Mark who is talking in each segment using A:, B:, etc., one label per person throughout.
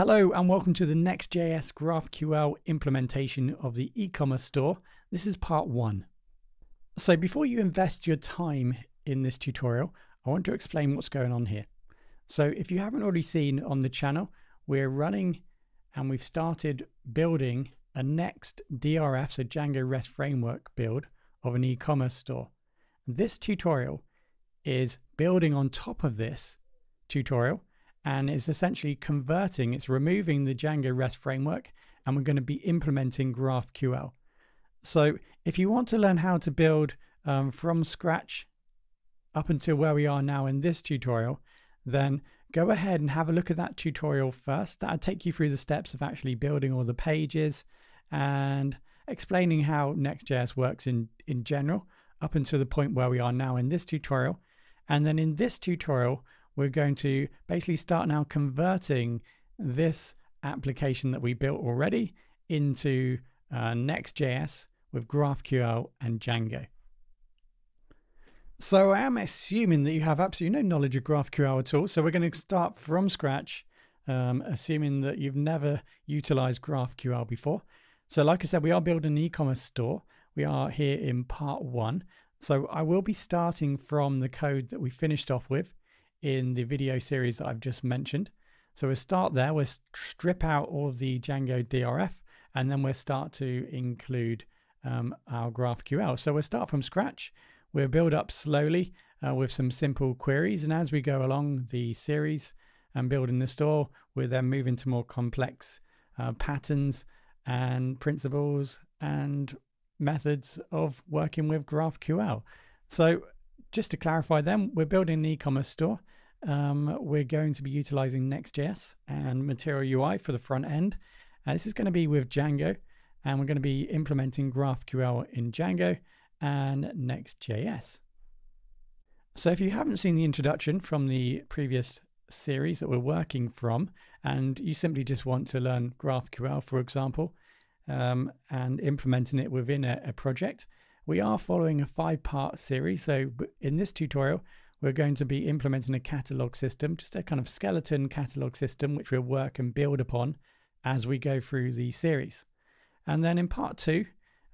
A: Hello and welcome to the Next.js GraphQL implementation of the e-commerce store. This is part one. So before you invest your time in this tutorial, I want to explain what's going on here. So if you haven't already seen on the channel, we're running and we've started building a next DRF, so Django REST framework build of an e-commerce store. This tutorial is building on top of this tutorial and is essentially converting, it's removing the Django REST framework and we're going to be implementing GraphQL. So if you want to learn how to build um, from scratch up until where we are now in this tutorial, then go ahead and have a look at that tutorial first. That'll take you through the steps of actually building all the pages and explaining how Next.js works in, in general up until the point where we are now in this tutorial. And then in this tutorial, we're going to basically start now converting this application that we built already into uh, Next.js with GraphQL and Django. So I am assuming that you have absolutely no knowledge of GraphQL at all. So we're going to start from scratch, um, assuming that you've never utilized GraphQL before. So like I said, we are building an e-commerce store. We are here in part one. So I will be starting from the code that we finished off with in the video series that I've just mentioned. So we'll start there, we'll strip out all of the Django DRF, and then we'll start to include um, our GraphQL. So we'll start from scratch, we'll build up slowly uh, with some simple queries, and as we go along the series and building the store, we'll then move into more complex uh, patterns and principles and methods of working with GraphQL. So just to clarify then, we're building an e-commerce store. Um, we're going to be utilizing Next.js and Material UI for the front end. Uh, this is going to be with Django, and we're going to be implementing GraphQL in Django and Next.js. So if you haven't seen the introduction from the previous series that we're working from, and you simply just want to learn GraphQL, for example, um, and implementing it within a, a project, we are following a five-part series. So in this tutorial, we're going to be implementing a catalog system, just a kind of skeleton catalog system, which we'll work and build upon as we go through the series. And then in part two,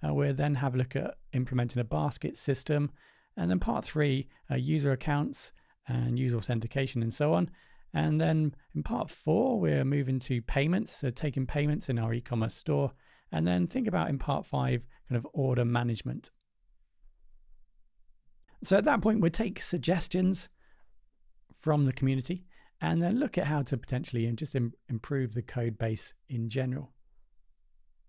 A: uh, we'll then have a look at implementing a basket system. And then part three, uh, user accounts and user authentication and so on. And then in part four, we're moving to payments, so taking payments in our e-commerce store. And then think about in part five, kind of order management. So at that point, we'd take suggestions from the community and then look at how to potentially just Im improve the code base in general.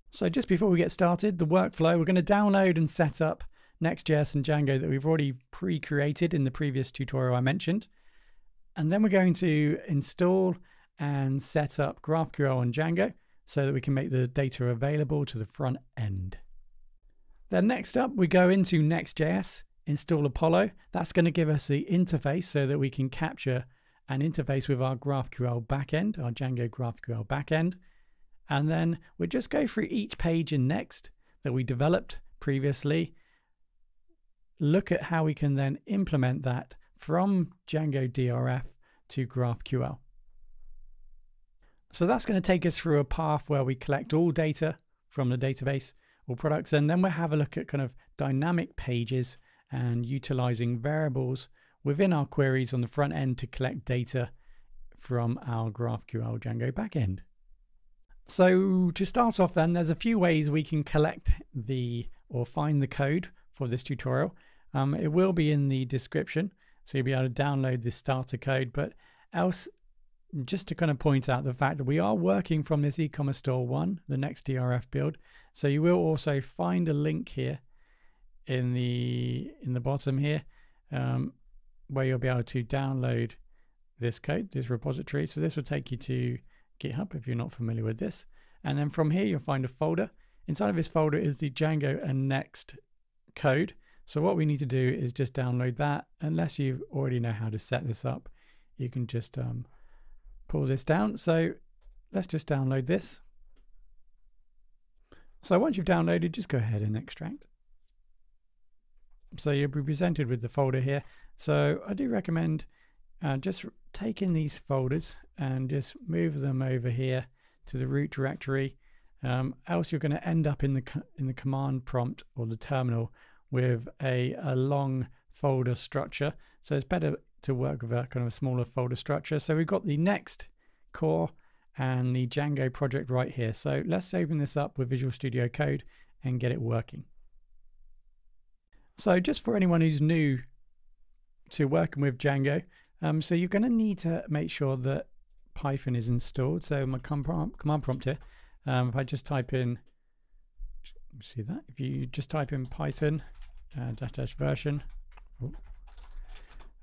A: So just before we get started, the workflow, we're going to download and set up Next.js and Django that we've already pre-created in the previous tutorial I mentioned. And then we're going to install and set up GraphQL on Django so that we can make the data available to the front end. Then next up, we go into Next.js install Apollo. That's going to give us the interface so that we can capture an interface with our GraphQL backend, our Django GraphQL backend. And then we'll just go through each page in Next that we developed previously, look at how we can then implement that from Django DRF to GraphQL. So that's going to take us through a path where we collect all data from the database, all products, and then we'll have a look at kind of dynamic pages and utilizing variables within our queries on the front end to collect data from our GraphQL Django backend. So to start off then, there's a few ways we can collect the or find the code for this tutorial. Um, it will be in the description, so you'll be able to download the starter code, but else just to kind of point out the fact that we are working from this e-commerce store one, the next DRF build. So you will also find a link here in the in the bottom here um, where you'll be able to download this code, this repository. So this will take you to GitHub if you're not familiar with this. And then from here, you'll find a folder. Inside of this folder is the Django and Next code. So what we need to do is just download that. Unless you already know how to set this up, you can just um, pull this down. So let's just download this. So once you've downloaded, just go ahead and extract. So you'll be presented with the folder here. So I do recommend uh, just take in these folders and just move them over here to the root directory. Um, else you're going to end up in the in the command prompt or the terminal with a, a long folder structure. So it's better to work with a kind of a smaller folder structure. So we've got the next core and the Django project right here. So let's open this up with Visual Studio Code and get it working. So just for anyone who's new to working with Django, um, so you're going to need to make sure that Python is installed. So my com command prompt here, um, if I just type in, see that, if you just type in Python uh, dash dash version,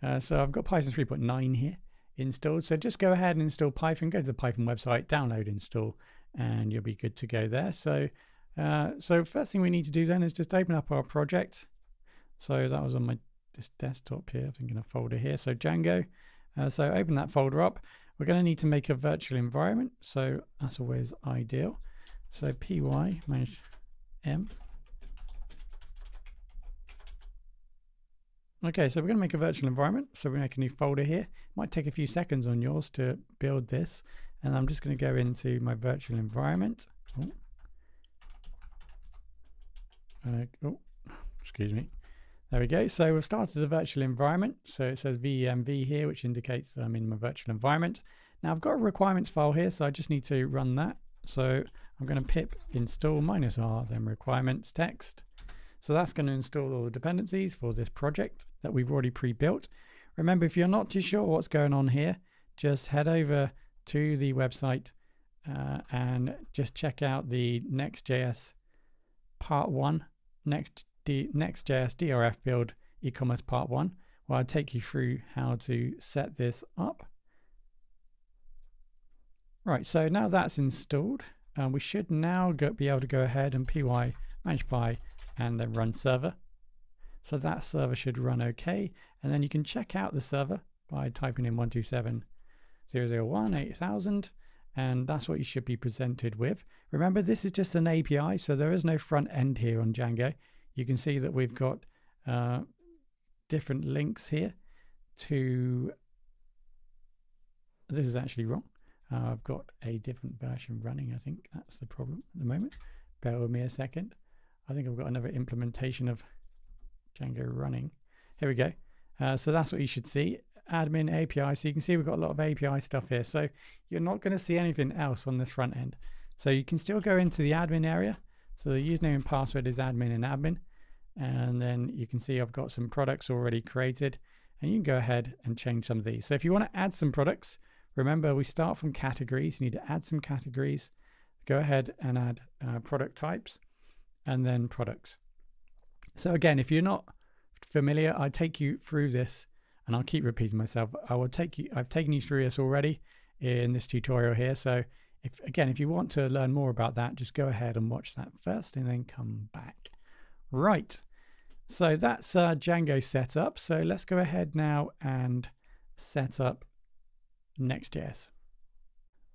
A: uh, so I've got Python 3.9 here installed. So just go ahead and install Python, go to the Python website, download, install, and you'll be good to go there. So, uh, so first thing we need to do then is just open up our project. So that was on my this desktop here. I think in a folder here. So Django. Uh, so open that folder up. We're going to need to make a virtual environment. So that's always ideal. So py manage m. Okay, so we're going to make a virtual environment. So we make a new folder here. It might take a few seconds on yours to build this. And I'm just going to go into my virtual environment. Oh, uh, oh excuse me. There we go. So we've started a virtual environment. So it says VMV here, which indicates I'm in my virtual environment. Now I've got a requirements file here, so I just need to run that. So I'm going to pip install minus r, then requirements text. So that's going to install all the dependencies for this project that we've already pre-built. Remember, if you're not too sure what's going on here, just head over to the website uh, and just check out the Next.js part one, Next D Next.js DRF build e-commerce part one, where I'll take you through how to set this up. Right, so now that's installed, uh, we should now go, be able to go ahead and py manage py and then run server. So that server should run okay. And then you can check out the server by typing in 127.001.8000 and that's what you should be presented with. Remember, this is just an API, so there is no front end here on Django you can see that we've got uh, different links here to this is actually wrong. Uh, I've got a different version running I think that's the problem at the moment. Bear with me a second. I think I've got another implementation of Django running. Here we go. Uh, so that's what you should see. Admin API so you can see we've got a lot of API stuff here. So you're not going to see anything else on this front end. So you can still go into the admin area so the username and password is admin and admin. And then you can see I've got some products already created and you can go ahead and change some of these. So if you want to add some products, remember we start from categories. You need to add some categories. Go ahead and add uh, product types and then products. So again, if you're not familiar, I take you through this and I'll keep repeating myself. I will take you, I've taken you through this already in this tutorial here. So if again, if you want to learn more about that, just go ahead and watch that first and then come back. Right. So that's uh, Django set up. So let's go ahead now and set up Next.js.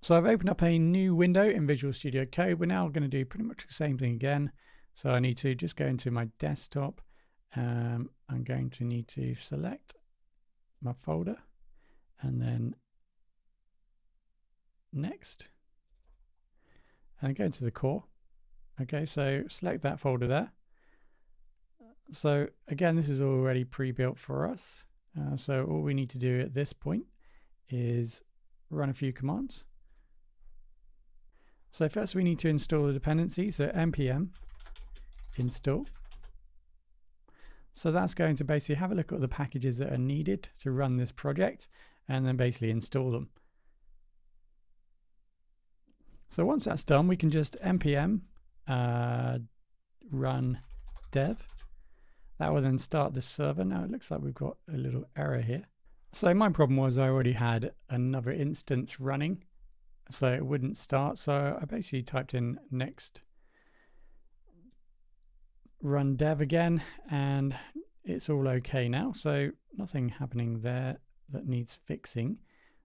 A: So I've opened up a new window in Visual Studio Code. We're now going to do pretty much the same thing again. So I need to just go into my desktop. Um, I'm going to need to select my folder and then next and go into the core. Okay, so select that folder there. So again, this is already pre-built for us. Uh, so all we need to do at this point is run a few commands. So first we need to install the dependency, so npm install. So that's going to basically have a look at the packages that are needed to run this project and then basically install them. So once that's done, we can just npm uh, run dev. That will then start the server. Now it looks like we've got a little error here. So my problem was I already had another instance running, so it wouldn't start. So I basically typed in next run dev again, and it's all okay now. So nothing happening there that needs fixing.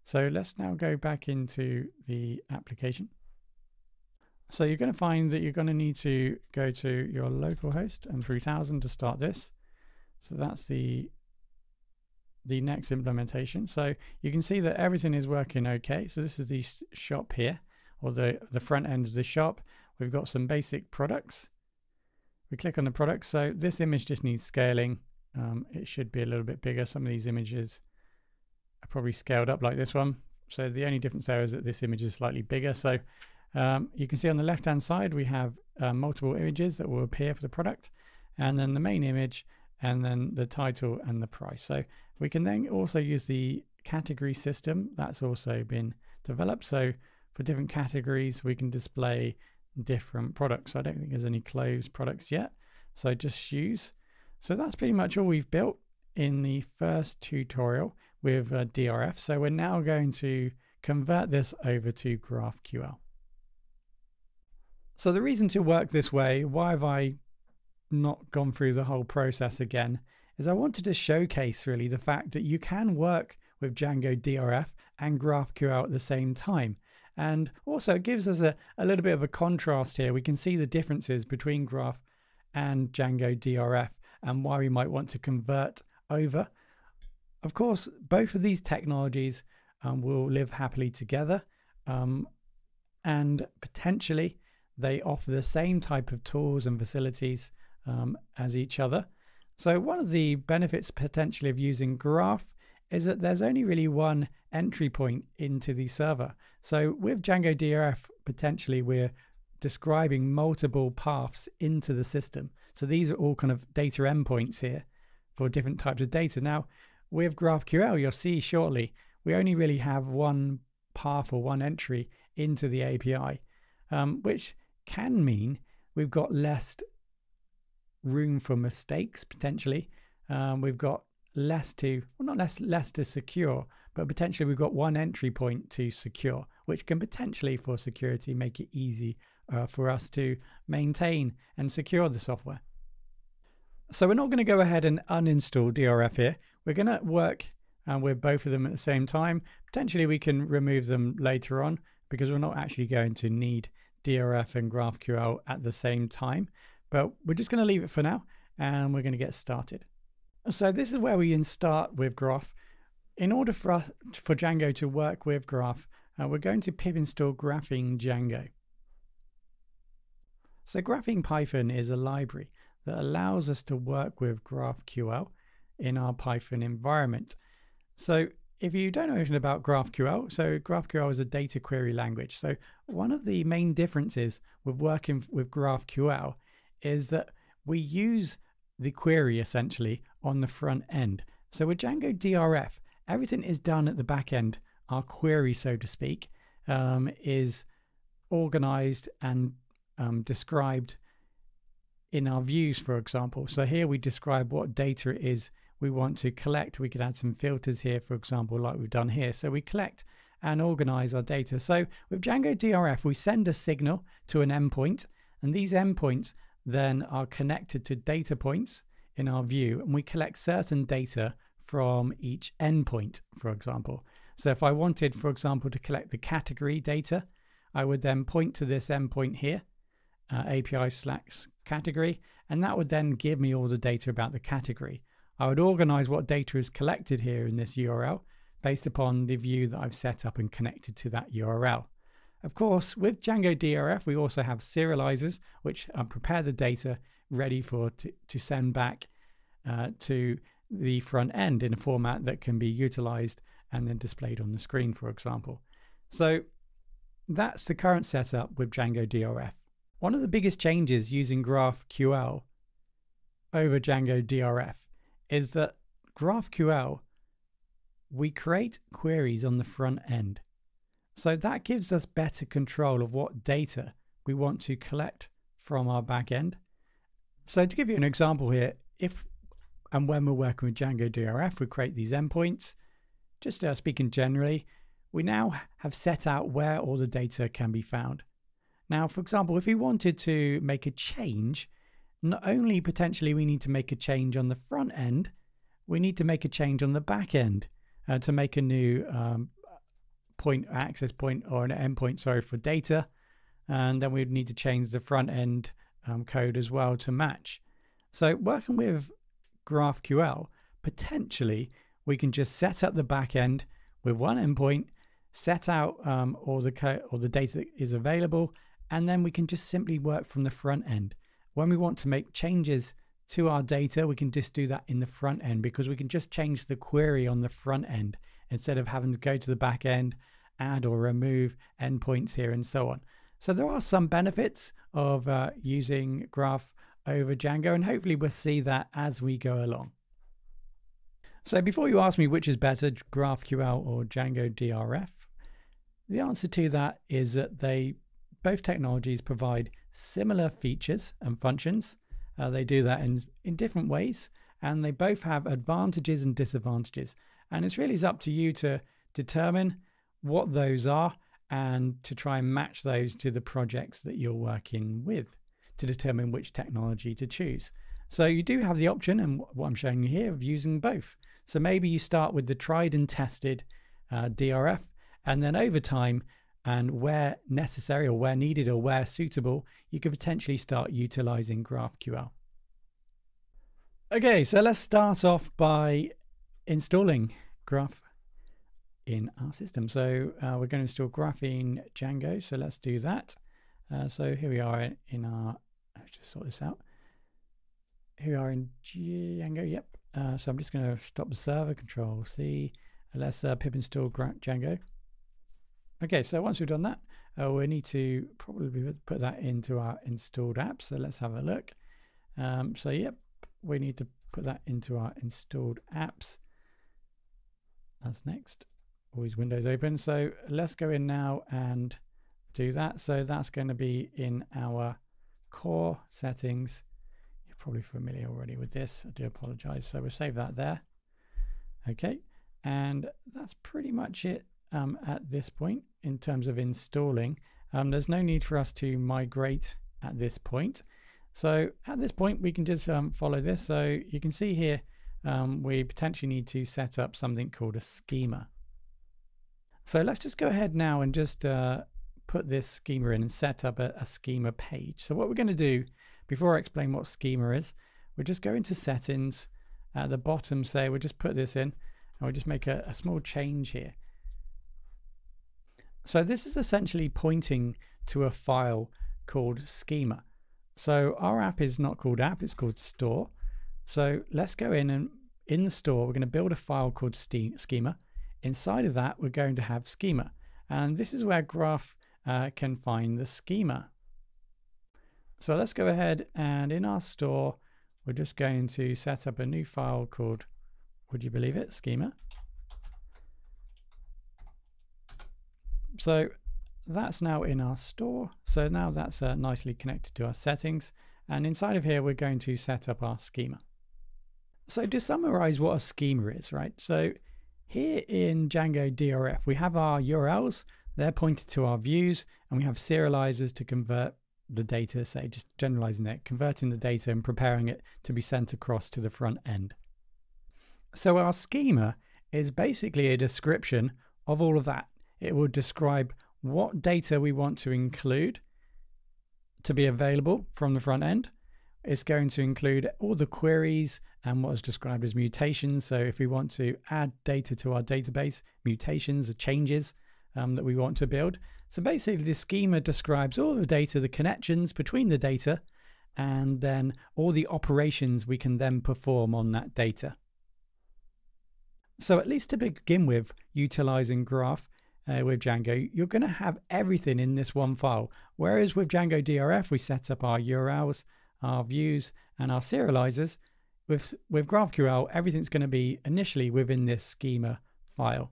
A: So let's now go back into the application. So you're going to find that you're going to need to go to your local host and 3000 to start this. So that's the the next implementation. So you can see that everything is working okay. So this is the shop here, or the, the front end of the shop. We've got some basic products. We click on the products. So this image just needs scaling. Um, it should be a little bit bigger. Some of these images are probably scaled up like this one. So the only difference there is that this image is slightly bigger. So um, you can see on the left hand side we have uh, multiple images that will appear for the product and then the main image and then the title and the price. So we can then also use the category system that's also been developed. So for different categories, we can display different products. I don't think there's any clothes products yet. So just shoes. So that's pretty much all we've built in the first tutorial with uh, DRF. So we're now going to convert this over to GraphQL. So the reason to work this way, why have I not gone through the whole process again, is I wanted to showcase really the fact that you can work with Django DRF and GraphQL at the same time. And also it gives us a, a little bit of a contrast here. We can see the differences between Graph and Django DRF and why we might want to convert over. Of course, both of these technologies um, will live happily together um, and potentially they offer the same type of tools and facilities um, as each other. So one of the benefits potentially of using Graph is that there's only really one entry point into the server. So with Django DRF, potentially we're describing multiple paths into the system. So these are all kind of data endpoints here for different types of data. Now, with GraphQL, you'll see shortly, we only really have one path or one entry into the API, um, which can mean we've got less room for mistakes potentially. Um, we've got less to, well, not less, less to secure, but potentially we've got one entry point to secure, which can potentially, for security, make it easy uh, for us to maintain and secure the software. So we're not going to go ahead and uninstall DRF here. We're going to work uh, with both of them at the same time. Potentially we can remove them later on because we're not actually going to need DRF and GraphQL at the same time. But we're just going to leave it for now and we're going to get started. So this is where we start with Graph. In order for us, for Django to work with Graph, uh, we're going to pip install graphene Django. So graphene Python is a library that allows us to work with GraphQL in our Python environment. So if you don't know anything about GraphQL, so GraphQL is a data query language. So one of the main differences with working with GraphQL is that we use the query essentially on the front end. So with Django DRF, everything is done at the back end. Our query, so to speak, um, is organized and um, described in our views, for example. So here we describe what data it is we want to collect. We could add some filters here, for example, like we've done here. So we collect and organize our data. So with Django DRF, we send a signal to an endpoint, and these endpoints then are connected to data points in our view, and we collect certain data from each endpoint, for example. So if I wanted, for example, to collect the category data, I would then point to this endpoint here, uh, API slash category, and that would then give me all the data about the category. I would organize what data is collected here in this URL based upon the view that I've set up and connected to that URL. Of course, with Django DRF, we also have serializers, which uh, prepare the data ready for to, to send back uh, to the front end in a format that can be utilized and then displayed on the screen, for example. So that's the current setup with Django DRF. One of the biggest changes using GraphQL over Django DRF is that GraphQL, we create queries on the front end. So that gives us better control of what data we want to collect from our backend. So to give you an example here, if and when we're working with Django DRF, we create these endpoints. Just uh, speaking generally, we now have set out where all the data can be found. Now, for example, if we wanted to make a change, not only potentially we need to make a change on the front end, we need to make a change on the back end uh, to make a new um, point access point or an endpoint, sorry, for data. And then we'd need to change the front end um, code as well to match. So working with GraphQL, potentially we can just set up the back end with one endpoint, set out um, all the or the data that is available, and then we can just simply work from the front end. When we want to make changes to our data, we can just do that in the front end because we can just change the query on the front end instead of having to go to the back end, add or remove endpoints here and so on. So there are some benefits of uh, using Graph over Django, and hopefully we'll see that as we go along. So before you ask me which is better, GraphQL or Django DRF, the answer to that is that they both technologies provide similar features and functions. Uh, they do that in, in different ways, and they both have advantages and disadvantages. And it's really up to you to determine what those are and to try and match those to the projects that you're working with to determine which technology to choose. So you do have the option, and what I'm showing you here, of using both. So maybe you start with the tried and tested uh, DRF, and then over time, and where necessary or where needed or where suitable, you could potentially start utilizing GraphQL. Okay, so let's start off by installing Graph in our system. So uh, we're going to install Graphene Django. So let's do that. Uh, so here we are in our, let's just sort this out. Here we are in Django, yep. Uh, so I'm just going to stop the server, control C. Let's uh, pip install Django. Okay, so once we've done that, uh, we need to probably put that into our installed app. So let's have a look. Um, so yep, we need to put that into our installed apps. That's next. Always windows open. So let's go in now and do that. So that's going to be in our core settings. You're probably familiar already with this. I do apologize. So we'll save that there. Okay. And that's pretty much it um, at this point in terms of installing. Um, there's no need for us to migrate at this point. So at this point, we can just um, follow this. So you can see here, um, we potentially need to set up something called a schema. So let's just go ahead now and just uh, put this schema in and set up a, a schema page. So what we're going to do, before I explain what schema is, we'll just go into settings. At the bottom, say we'll just put this in, and we'll just make a, a small change here. So this is essentially pointing to a file called schema. So our app is not called app, it's called store. So let's go in and in the store, we're going to build a file called schema. Inside of that, we're going to have schema. And this is where Graph uh, can find the schema. So let's go ahead and in our store, we're just going to set up a new file called, would you believe it, schema. So that's now in our store. So now that's uh, nicely connected to our settings. And inside of here, we're going to set up our schema. So to summarize what a schema is, right? So here in Django DRF, we have our URLs. They're pointed to our views, and we have serializers to convert the data, say just generalizing it, converting the data and preparing it to be sent across to the front end. So our schema is basically a description of all of that. It will describe what data we want to include to be available from the front end. It's going to include all the queries and what is described as mutations. So if we want to add data to our database, mutations or changes um, that we want to build. So basically the schema describes all the data, the connections between the data, and then all the operations we can then perform on that data. So at least to begin with, utilizing Graph, uh, with Django, you're going to have everything in this one file. Whereas with Django DRF, we set up our URLs, our views, and our serializers. With, with GraphQL, everything's going to be initially within this schema file.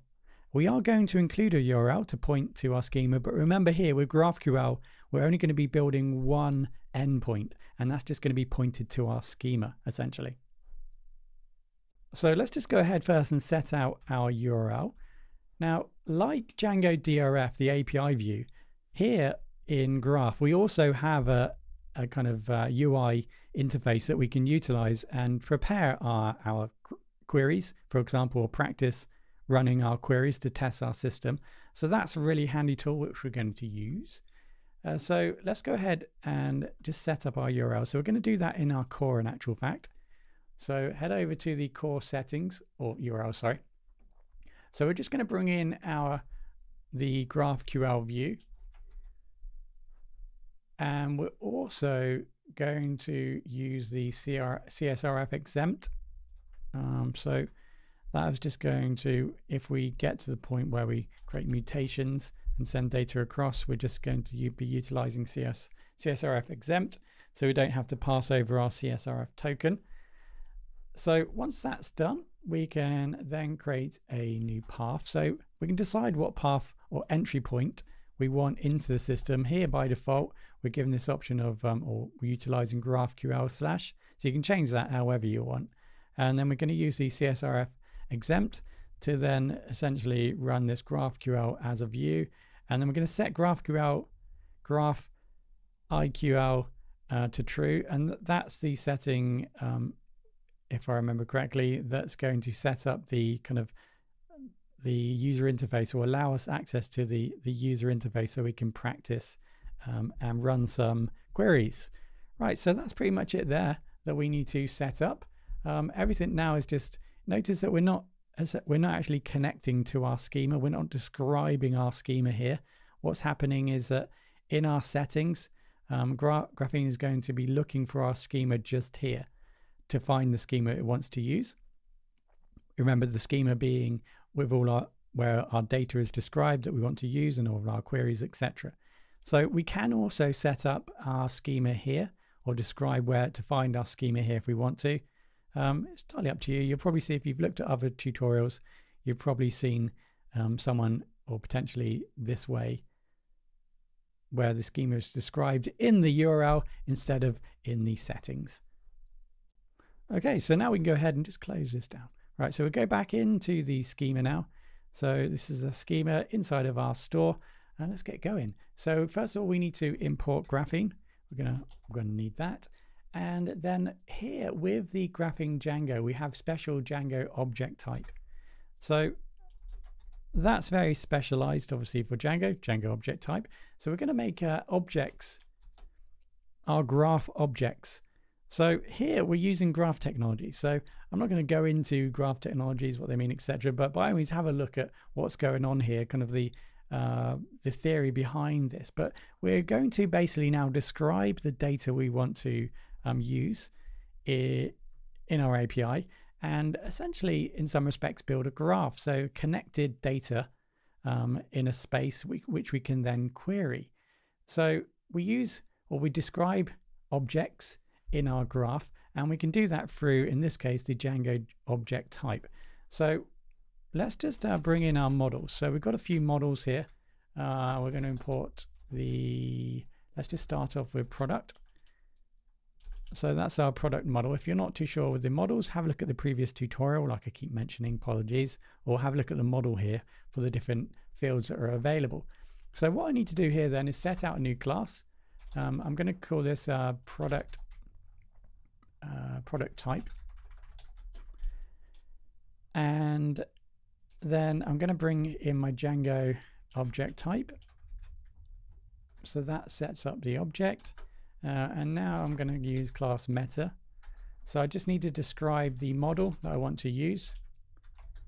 A: We are going to include a URL to point to our schema, but remember here with GraphQL, we're only going to be building one endpoint, and that's just going to be pointed to our schema, essentially. So let's just go ahead first and set out our URL. Now, like Django DRF, the API view, here in Graph, we also have a, a kind of uh, UI interface that we can utilize and prepare our, our qu queries, for example, or practice running our queries to test our system. So that's a really handy tool which we're going to use. Uh, so let's go ahead and just set up our URL. So we're going to do that in our core in actual fact. So head over to the core settings or URL, sorry. So we're just going to bring in our the GraphQL view. And we're also going to use the CR, CSRF exempt. Um, so that is just going to, if we get to the point where we create mutations and send data across, we're just going to be utilizing CS, CSRF exempt. So we don't have to pass over our CSRF token. So once that's done, we can then create a new path. So we can decide what path or entry point we want into the system. Here by default, we're given this option of, um, or utilizing GraphQL slash. So you can change that however you want. And then we're going to use the CSRF exempt to then essentially run this GraphQL as a view. And then we're going to set GraphQL graph IQL uh, to true. And that's the setting, um, if I remember correctly, that's going to set up the kind of the user interface or allow us access to the, the user interface so we can practice um, and run some queries. Right, so that's pretty much it there that we need to set up. Um, everything now is just, notice that we're not we're not actually connecting to our schema. We're not describing our schema here. What's happening is that in our settings, um, Gra Graphene is going to be looking for our schema just here to find the schema it wants to use. Remember the schema being with all our where our data is described that we want to use and all of our queries, etc. So we can also set up our schema here or describe where to find our schema here if we want to. Um, it's entirely up to you. You'll probably see if you've looked at other tutorials, you've probably seen um, someone or potentially this way where the schema is described in the URL instead of in the settings. Okay, so now we can go ahead and just close this down. Right, so we go back into the schema now. So this is a schema inside of our store and let's get going. So first of all, we need to import graphene. We're gonna we're gonna need that. And then here with the graphene Django, we have special Django object type. So that's very specialized, obviously, for Django, Django object type. So we're going to make uh, objects, our graph objects. So here we're using graph technology. So I'm not going to go into graph technologies, what they mean, etc. But by all means, have a look at what's going on here, kind of the uh, the theory behind this. But we're going to basically now describe the data we want to um, use in our API and essentially, in some respects, build a graph. So connected data um, in a space which we can then query. So we use or we describe objects in our graph, and we can do that through, in this case, the Django object type. So let's just uh, bring in our models. So we've got a few models here. Uh, we're going to import the, let's just start off with product. So that's our product model. If you're not too sure with the models, have a look at the previous tutorial, like I keep mentioning, apologies, or have a look at the model here for the different fields that are available. So what I need to do here then is set out a new class. Um, I'm going to call this uh, product uh, product type. And then I'm going to bring in my Django object type. So that sets up the object. Uh, and now I'm going to use class meta. So I just need to describe the model that I want to use.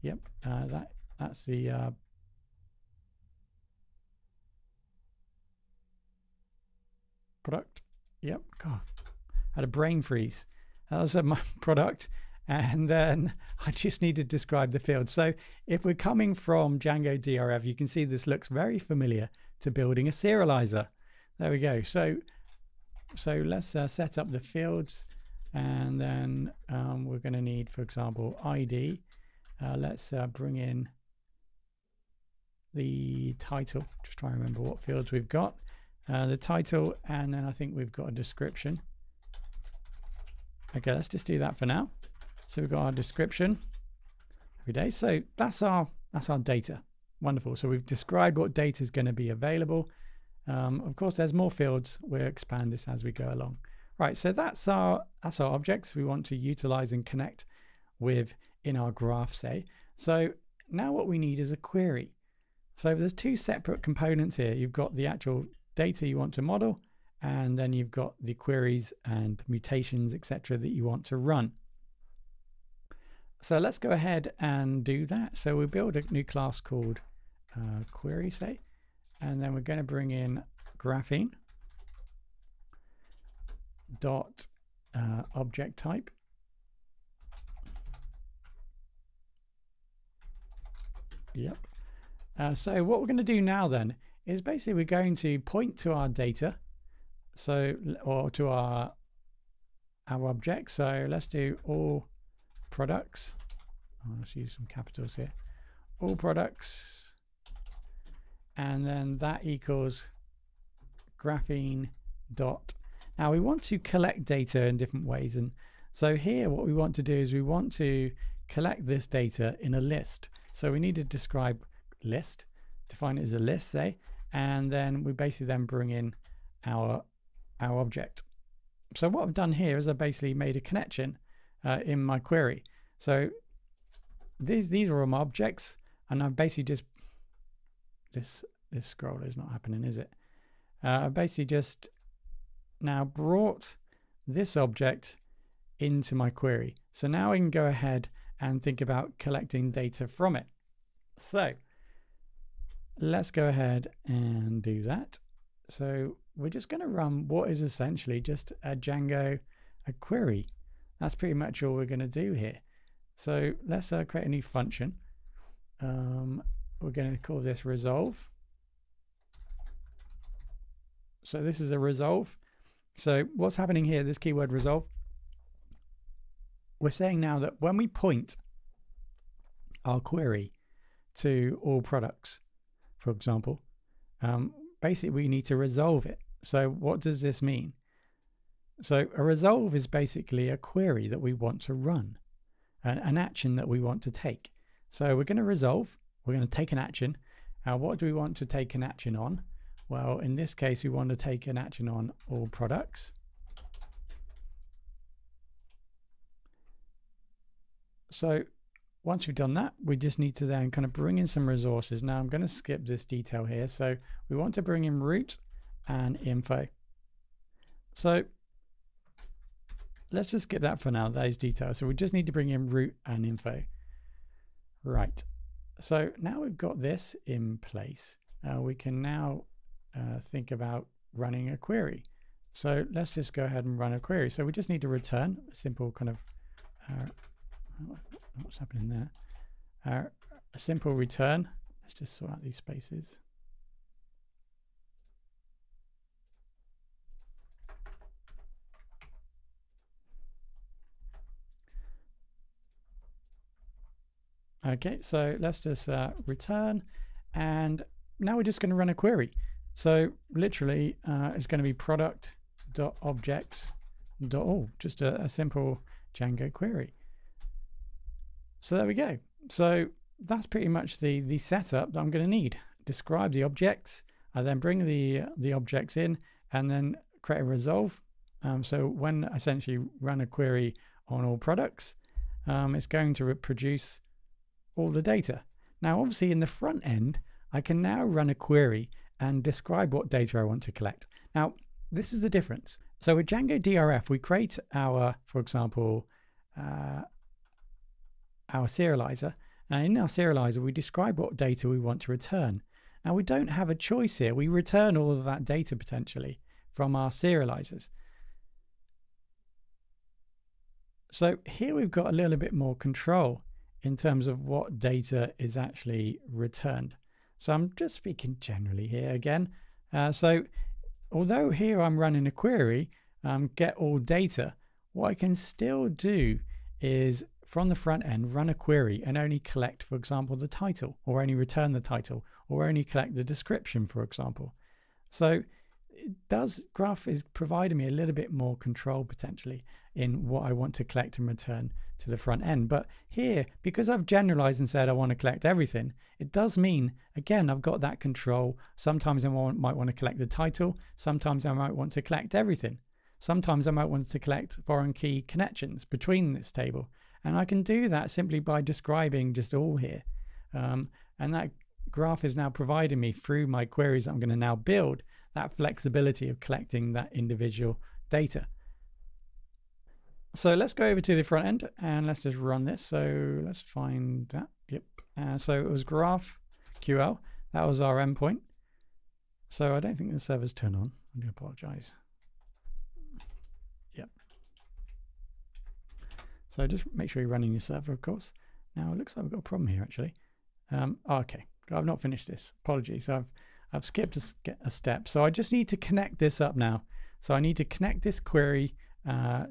A: Yep, uh, that that's the uh, product. Yep, God, I had a brain freeze. That was my product. And then I just need to describe the field. So if we're coming from Django DRF, you can see this looks very familiar to building a serializer. There we go. So so let's uh, set up the fields and then um, we're going to need, for example, ID. Uh, let's uh, bring in the title, just try and remember what fields we've got. Uh, the title, and then I think we've got a description. Okay, let's just do that for now. So we've got our description every day. So that's our that's our data. Wonderful. So we've described what data is going to be available. Um, of course, there's more fields. We'll expand this as we go along. Right, so that's our that's our objects we want to utilize and connect with in our graph, say. So now what we need is a query. So there's two separate components here. You've got the actual data you want to model, and then you've got the queries and mutations, etc., that you want to run. So let's go ahead and do that. So we build a new class called uh, query, say, and then we're going to bring in graphene dot uh, object type. Yep. Uh, so what we're going to do now then is basically we're going to point to our data, so or to our our object. So let's do all products. Oh, let's use some capitals here. All products, and then that equals graphene dot. Now we want to collect data in different ways, and so here what we want to do is we want to collect this data in a list. So we need to describe list, define it as a list, say, and then we basically then bring in our our object. So what I've done here is I basically made a connection uh, in my query. So these these are all my objects, and I've basically just this this scroll is not happening, is it? Uh, I basically just now brought this object into my query. So now I can go ahead and think about collecting data from it. So let's go ahead and do that. So we're just going to run what is essentially just a Django a query. That's pretty much all we're going to do here. So let's uh, create a new function. Um, we're going to call this resolve. So this is a resolve. So what's happening here, this keyword resolve, we're saying now that when we point our query to all products, for example, um, basically we need to resolve it. So what does this mean? So a resolve is basically a query that we want to run, an, an action that we want to take. So we're going to resolve, we're going to take an action. Now what do we want to take an action on? Well, in this case, we want to take an action on all products. So once we've done that, we just need to then kind of bring in some resources. Now I'm going to skip this detail here. So we want to bring in root and info. So let's just skip that for now, those details. So we just need to bring in root and info. Right. So now we've got this in place, uh, we can now uh, think about running a query. So let's just go ahead and run a query. So we just need to return a simple kind of uh, what's happening there? Uh, a simple return. Let's just sort out these spaces. Okay, so let's just uh, return and now we're just going to run a query. So literally uh, it's going to be product.objects.all, just a, a simple Django query. So there we go. So that's pretty much the, the setup that I'm going to need. Describe the objects, I then bring the, the objects in and then create a resolve. Um, so when essentially run a query on all products, um, it's going to produce all the data. Now, obviously in the front end, I can now run a query and describe what data I want to collect. Now, this is the difference. So with Django DRF, we create our, for example, uh, our serializer. And in our serializer, we describe what data we want to return. Now, we don't have a choice here. We return all of that data potentially from our serializers. So here we've got a little bit more control in terms of what data is actually returned. So I'm just speaking generally here again. Uh, so although here I'm running a query, um, get all data, what I can still do is from the front end run a query and only collect, for example, the title or only return the title or only collect the description, for example. So it does Graph is providing me a little bit more control potentially in what I want to collect and return to the front end. But here, because I've generalized and said I want to collect everything, it does mean, again, I've got that control. Sometimes I might want to collect the title. Sometimes I might want to collect everything. Sometimes I might want to collect foreign key connections between this table. And I can do that simply by describing just all here. Um, and that graph is now providing me through my queries I'm going to now build that flexibility of collecting that individual data. So let's go over to the front end and let's just run this. So let's find that. Yep. Uh, so it was GraphQL. That was our endpoint. So I don't think the server's turned on. I do apologize. Yep. So just make sure you're running your server, of course. Now it looks like we've got a problem here actually. Um, oh, okay, I've not finished this. Apologies. I've I've skipped a, a, step. So I just need to connect this up now. So I need to connect this query uh,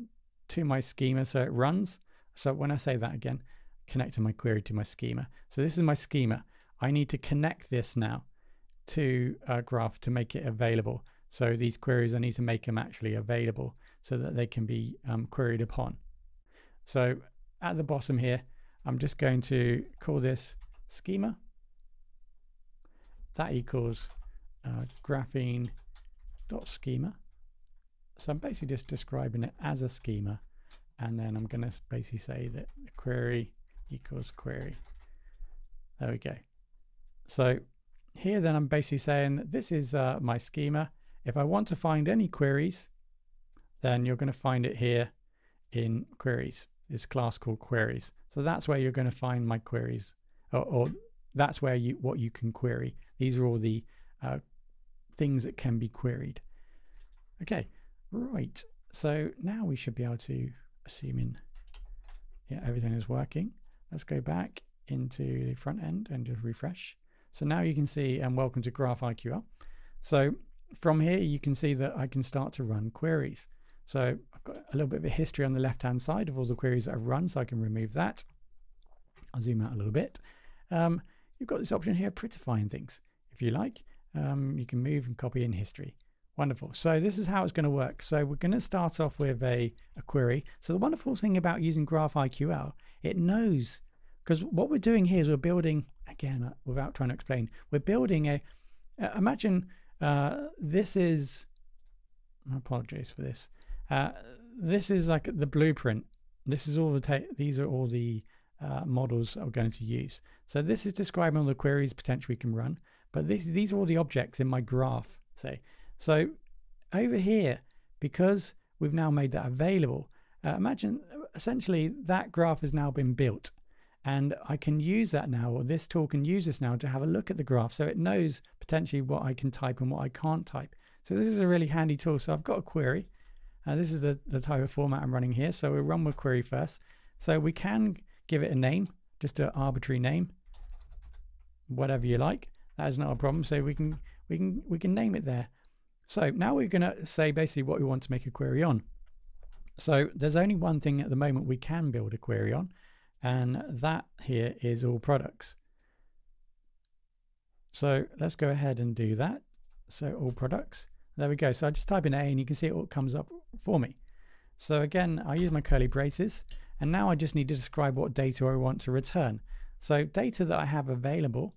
A: to my schema so it runs. So when I say that again, connecting my query to my schema. So this is my schema. I need to connect this now to a graph to make it available. So these queries, I need to make them actually available so that they can be um, queried upon. So at the bottom here, I'm just going to call this schema. That equals uh, graphene.schema. So I'm basically just describing it as a schema. And then I'm going to basically say that the query equals query. There we go. So here then I'm basically saying this is uh, my schema. If I want to find any queries, then you're going to find it here in queries, this class called queries. So that's where you're going to find my queries, or, or that's where you what you can query. These are all the uh, things that can be queried. Okay, right. So now we should be able to, assuming yeah everything is working, let's go back into the front end and just refresh. So now you can see, and welcome to GraphiQL. So from here, you can see that I can start to run queries. So I've got a little bit of a history on the left-hand side of all the queries that I've run, so I can remove that. I'll zoom out a little bit. Um, you've got this option here, prettifying things. If you like, um, you can move and copy in history. Wonderful. So this is how it's going to work. So we're going to start off with a, a query. So the wonderful thing about using GraphiQL, it knows, because what we're doing here is we're building again, uh, without trying to explain, we're building a. Uh, imagine uh, this is. I apologize for this. Uh, this is like the blueprint. This is all the these are all the uh, models I'm going to use. So this is describing all the queries potentially we can run, but these these are all the objects in my graph. Say so over here because we've now made that available. Uh, imagine essentially that graph has now been built. And I can use that now, or this tool can use this now to have a look at the graph so it knows potentially what I can type and what I can't type. So this is a really handy tool. So I've got a query. Uh, this is the, the type of format I'm running here. So we'll run with query first. So we can give it a name, just an arbitrary name, whatever you like. That is not a problem. So we can we can we can name it there. So now we're going to say basically what we want to make a query on. So there's only one thing at the moment we can build a query on, and that here is all products. So let's go ahead and do that. So all products, there we go. So I just type in A and you can see it all comes up for me. So again, I use my curly braces and now I just need to describe what data I want to return. So data that I have available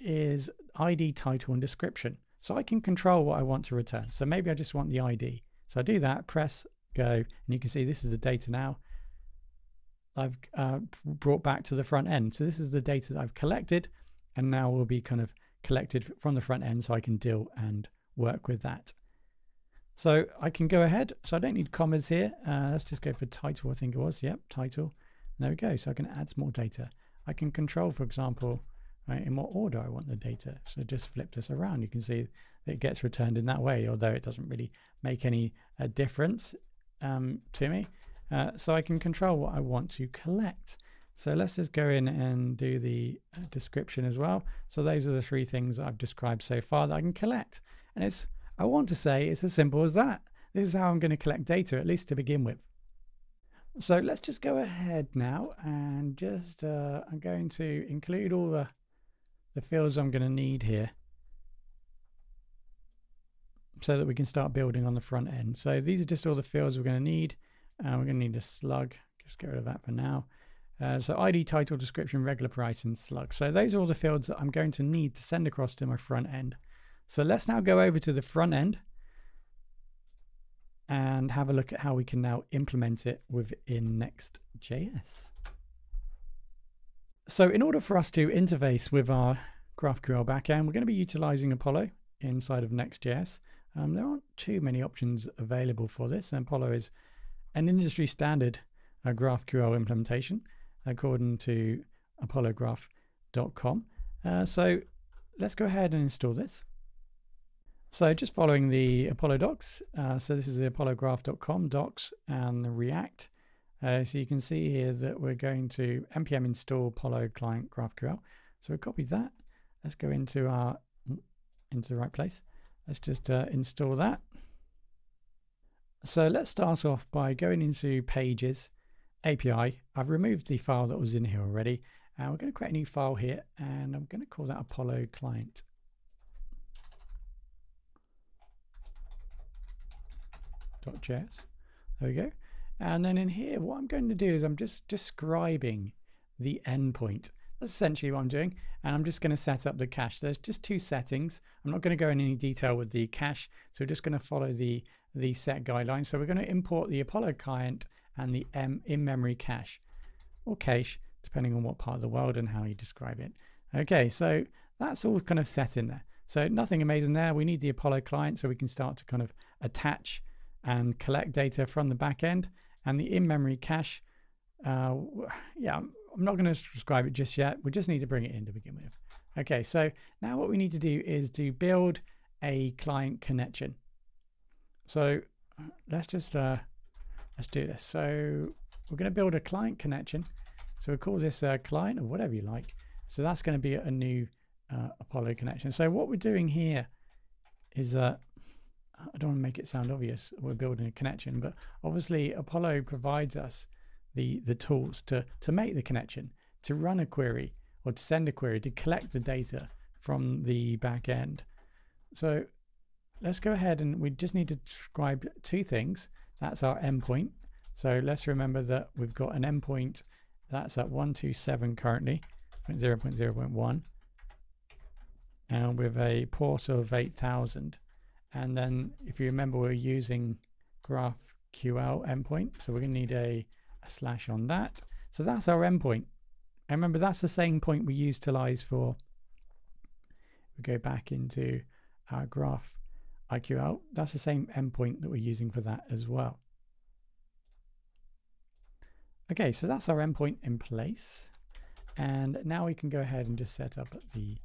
A: is ID, title and description. So I can control what I want to return. So maybe I just want the ID. So I do that, press go, and you can see this is the data now. I've uh, brought back to the front end. So this is the data that I've collected and now will be kind of collected from the front end so I can deal and work with that. So I can go ahead. So I don't need commas here. Uh, let's just go for title, I think it was. Yep, title. There we go. So I can add some more data. I can control, for example, right, in what order I want the data. So just flip this around. You can see it gets returned in that way, although it doesn't really make any uh, difference um, to me. Uh, so I can control what I want to collect. So let's just go in and do the uh, description as well. So those are the three things I've described so far that I can collect. And it's, I want to say it's as simple as that. This is how I'm going to collect data, at least to begin with. So let's just go ahead now and just, uh, I'm going to include all the, the fields I'm going to need here so that we can start building on the front end. So these are just all the fields we're going to need. Uh, we're going to need a slug. Just get rid of that for now. Uh, so ID, title, description, regular price, and slug. So those are all the fields that I'm going to need to send across to my front end. So let's now go over to the front end and have a look at how we can now implement it within Next.js. So in order for us to interface with our GraphQL backend, we're going to be utilizing Apollo inside of Next.js. Um, there aren't too many options available for this, and Apollo is an industry standard uh, GraphQL implementation according to apollograph.com. Uh, so let's go ahead and install this. So just following the Apollo docs, uh, so this is the apollograph.com docs and the React. Uh, so you can see here that we're going to npm install Apollo client GraphQL. So we copy that. Let's go into our into the right place. Let's just uh, install that. So let's start off by going into Pages, API. I've removed the file that was in here already. And we're going to create a new file here, and I'm going to call that Apollo client. .js. There we go. And then in here, what I'm going to do is I'm just describing the endpoint. That's essentially what I'm doing. And I'm just going to set up the cache. There's just two settings. I'm not going to go in any detail with the cache. So we're just going to follow the, the set guidelines. So we're going to import the Apollo client and the M in-memory cache or cache, depending on what part of the world and how you describe it. Okay, so that's all kind of set in there. So nothing amazing there. We need the Apollo client so we can start to kind of attach and collect data from the back end and the in-memory cache. Uh, yeah, I'm not going to describe it just yet. We just need to bring it in to begin with. Okay, so now what we need to do is to build a client connection. So let's just uh, let's do this. So we're going to build a client connection. So we'll call this a client or whatever you like. So that's going to be a new uh, Apollo connection. So what we're doing here is uh, I don't want to make it sound obvious. We're building a connection, but obviously Apollo provides us the the tools to to make the connection, to run a query or to send a query, to collect the data from the back end. So let's go ahead and we just need to describe two things. That's our endpoint. So let's remember that we've got an endpoint that's at 127 currently, 0.0.0.1, and with a port of 8000. And then if you remember, we're using GraphQL endpoint. So we're going to need a, a slash on that. So that's our endpoint. And remember, that's the same point we used utilize for, we go back into our graph IQL. That's the same endpoint that we're using for that as well. Okay, so that's our endpoint in place. And now we can go ahead and just set up the,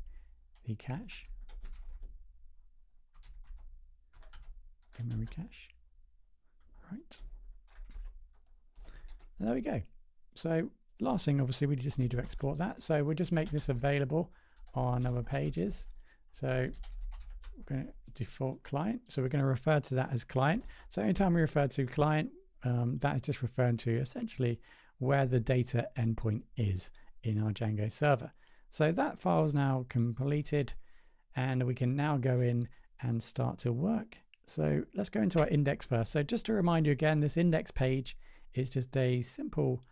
A: the cache. Memory cache. Right. And there we go. So last thing, obviously, we just need to export that. So we'll just make this available on our pages. So we're going to default client. So we're going to refer to that as client. So anytime we refer to client, um, that is just referring to essentially where the data endpoint is in our Django server. So that file is now completed and we can now go in and start to work so let's go into our index first. So just to remind you again, this index page is just a simple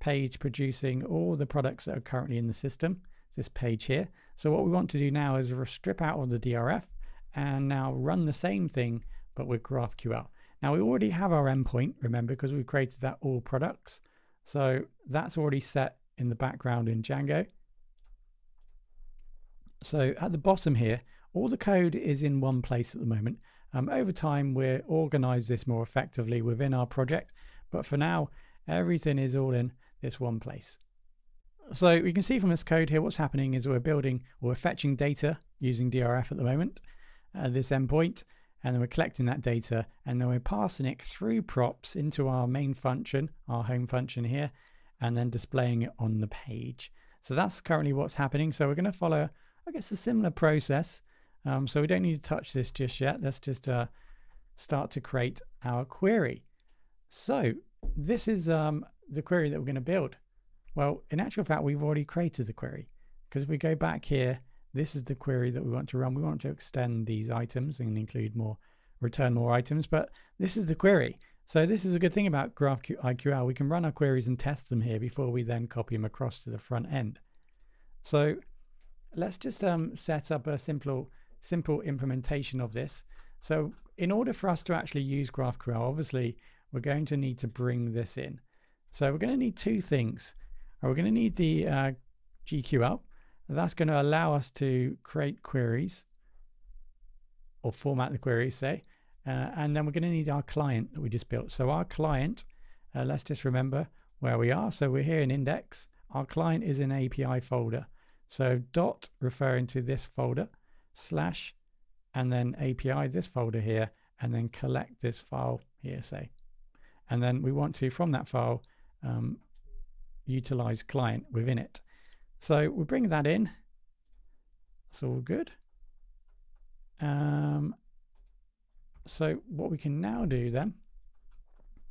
A: page producing all the products that are currently in the system. It's this page here. So what we want to do now is strip out all the DRF and now run the same thing, but with GraphQL. Now we already have our endpoint, remember, because we created that all products. So that's already set in the background in Django. So at the bottom here, all the code is in one place at the moment. Um, over time, we'll organize this more effectively within our project, but for now, everything is all in this one place. So we can see from this code here, what's happening is we're building, or we're fetching data using DRF at the moment, uh, this endpoint, and then we're collecting that data, and then we're passing it through props into our main function, our home function here, and then displaying it on the page. So that's currently what's happening. So we're going to follow, I guess, a similar process um, so we don't need to touch this just yet. Let's just uh, start to create our query. So this is um, the query that we're going to build. Well, in actual fact, we've already created the query because if we go back here, this is the query that we want to run. We want to extend these items and include more, return more items, but this is the query. So this is a good thing about GraphQL. We can run our queries and test them here before we then copy them across to the front end. So let's just um, set up a simple simple implementation of this. So in order for us to actually use GraphQL, obviously we're going to need to bring this in. So we're going to need two things. We're going to need the uh, GQL. That's going to allow us to create queries or format the queries, say. Uh, and then we're going to need our client that we just built. So our client uh, let's just remember where we are. So we're here in index. Our client is in API folder. So dot referring to this folder slash and then API this folder here and then collect this file here say. And then we want to from that file um, utilize client within it. So we'll bring that in. It's all good. Um, so what we can now do then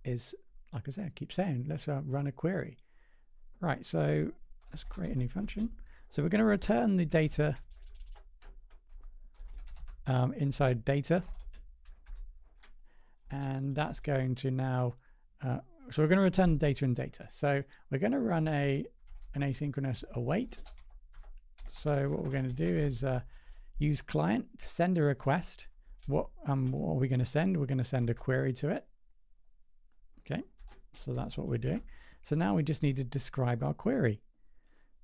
A: is, like I said, I keep saying, let's uh, run a query. Right, so let's create a new function. So we're going to return the data um, inside data. And that's going to now, uh, so we're going to return data and data. So we're going to run a an asynchronous await. So what we're going to do is uh, use client to send a request. What, um, what are we going to send? We're going to send a query to it. Okay, so that's what we're doing. So now we just need to describe our query.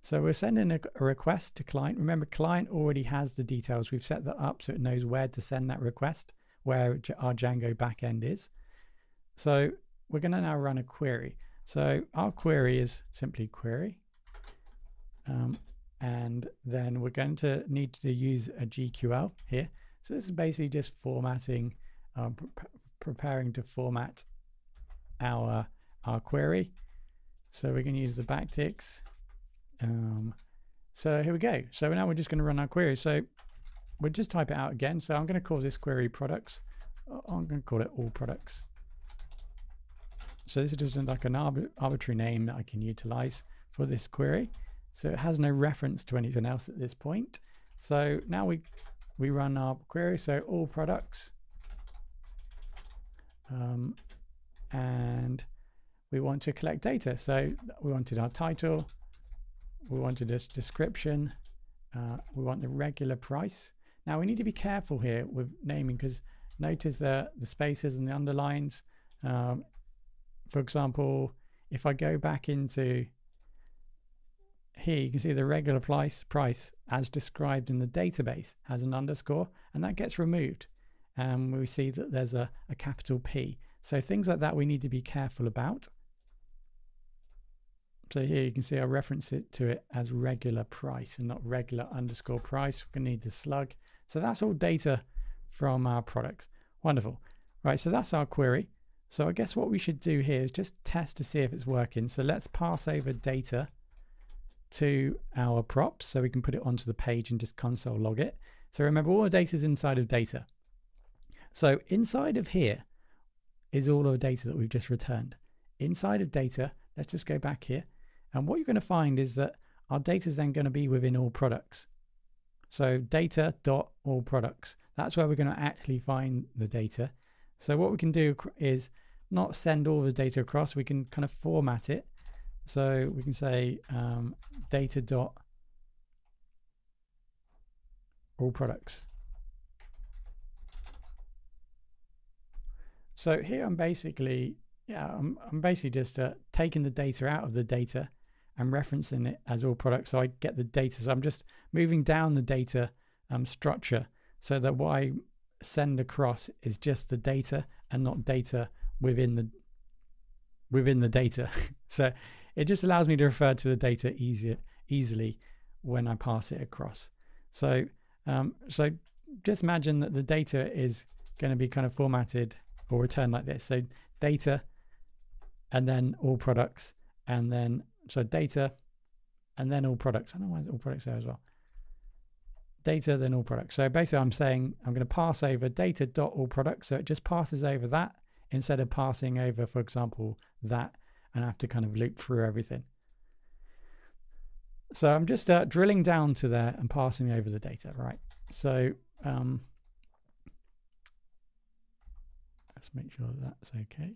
A: So we're sending a, a, request to client. Remember, client already has the details. We've set that up so it knows where to send that request, where our Django backend is. So we're going to now run a query. So our query is simply query. Um, and then we're going to need to use a GQL here. So this is basically just formatting, um, pre preparing to format our, our query. So we're going to use the backticks. Um, so here we go. So now we're just going to run our query. So we'll just type it out again. So I'm going to call this query products. I'm going to call it all products. So this is just like an arbitrary name that I can utilize for this query. So it has no reference to anything else at this point. So now we we run our query. So all products, um, and we want to collect data. So we wanted our title, we wanted this description, uh, we want the regular price. Now we need to be careful here with naming because notice the the spaces and the underlines. Um, for example, if I go back into here you can see the regular price price as described in the database has an underscore and that gets removed and we see that there's a, a capital P so things like that we need to be careful about so here you can see I reference it to it as regular price and not regular underscore price we're going to need the slug so that's all data from our products wonderful right so that's our query so I guess what we should do here is just test to see if it's working so let's pass over data to our props so we can put it onto the page and just console log it. So remember all the data is inside of data. So inside of here is all of the data that we've just returned. Inside of data, let's just go back here. And what you're going to find is that our data is then going to be within all products. So data dot all products. That's where we're going to actually find the data. So what we can do is not send all the data across. We can kind of format it so we can say um, data dot all products. So here I'm basically, yeah, I'm, I'm basically just uh, taking the data out of the data and referencing it as all products. So I get the data. So I'm just moving down the data um, structure so that what I send across is just the data and not data within the within the data. so it just allows me to refer to the data easier, easily when I pass it across. So, um, so just imagine that the data is going to be kind of formatted or returned like this. So data, and then all products, and then so data, and then all products. I don't know why all products there as well. Data, then all products. So basically, I'm saying I'm going to pass over data dot all products. So it just passes over that instead of passing over, for example, that and I have to kind of loop through everything. So I'm just uh, drilling down to there and passing over the data, right? So um, let's make sure that's okay.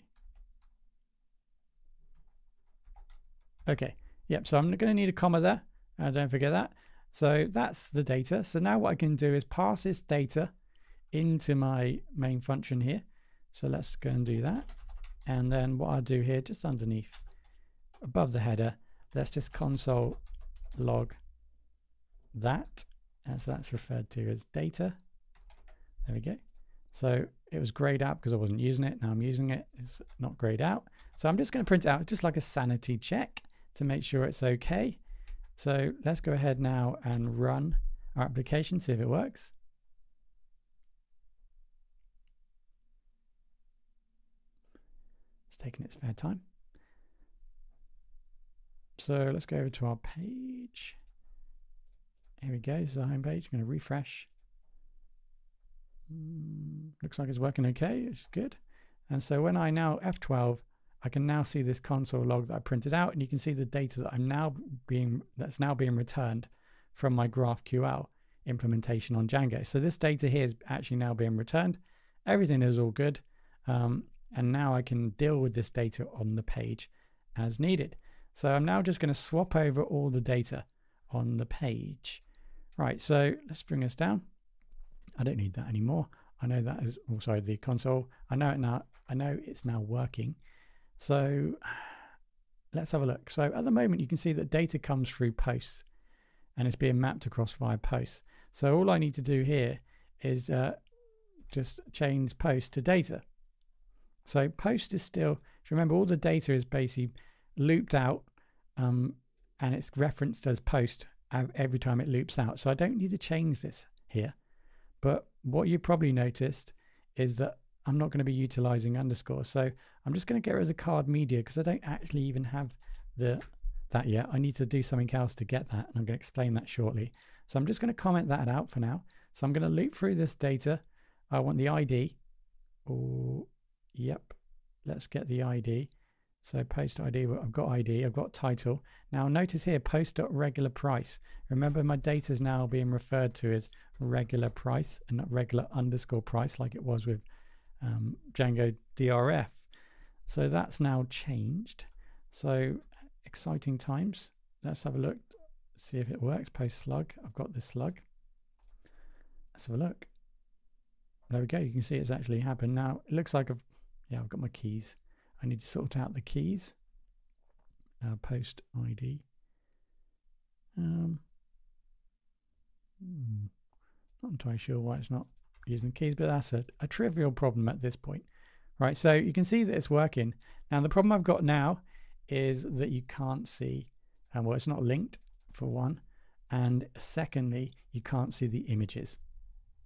A: Okay, yep, so I'm going to need a comma there. Uh, don't forget that. So that's the data. So now what I can do is pass this data into my main function here. So let's go and do that. And then what I'll do here, just underneath, above the header, let's just console log that, as that's referred to as data. There we go. So it was grayed out because I wasn't using it. Now I'm using it. It's not grayed out. So I'm just going to print out just like a sanity check to make sure it's okay. So let's go ahead now and run our application, see if it works. It's taking its fair time. So let's go over to our page. Here we go, this is our home page. I'm going to refresh. Mm, looks like it's working okay, it's good. And so when I now F12, I can now see this console log that I printed out and you can see the data that I'm now being that's now being returned from my GraphQL implementation on Django. So this data here is actually now being returned. Everything is all good. Um, and now I can deal with this data on the page as needed. So I'm now just going to swap over all the data on the page. Right, so let's bring us down. I don't need that anymore. I know that is also the console. I know it now. I know it's now working. So let's have a look. So at the moment, you can see that data comes through posts and it's being mapped across via posts. So all I need to do here is uh, just change post to data. So post is still, remember all the data is basically looped out um, and it's referenced as post every time it loops out. So I don't need to change this here. But what you probably noticed is that I'm not going to be utilizing underscore. So I'm just going to get rid of the card media because I don't actually even have the that yet. I need to do something else to get that. And I'm going to explain that shortly. So I'm just going to comment that out for now. So I'm going to loop through this data. I want the ID. Oh, yep. Let's get the ID. So post ID, I've got ID, I've got title. Now notice here, post regular price. Remember my data is now being referred to as regular price and not regular underscore price like it was with um, Django DRF. So that's now changed. So exciting times. Let's have a look, see if it works. Post slug, I've got the slug. Let's have a look. There we go, you can see it's actually happened. Now it looks like I've, yeah, I've got my keys. I need to sort out the keys. Uh, post ID. Um, hmm, not entirely sure why it's not using keys, but that's a, a trivial problem at this point. Right, so you can see that it's working. Now the problem I've got now is that you can't see, and well, it's not linked for one, and secondly, you can't see the images.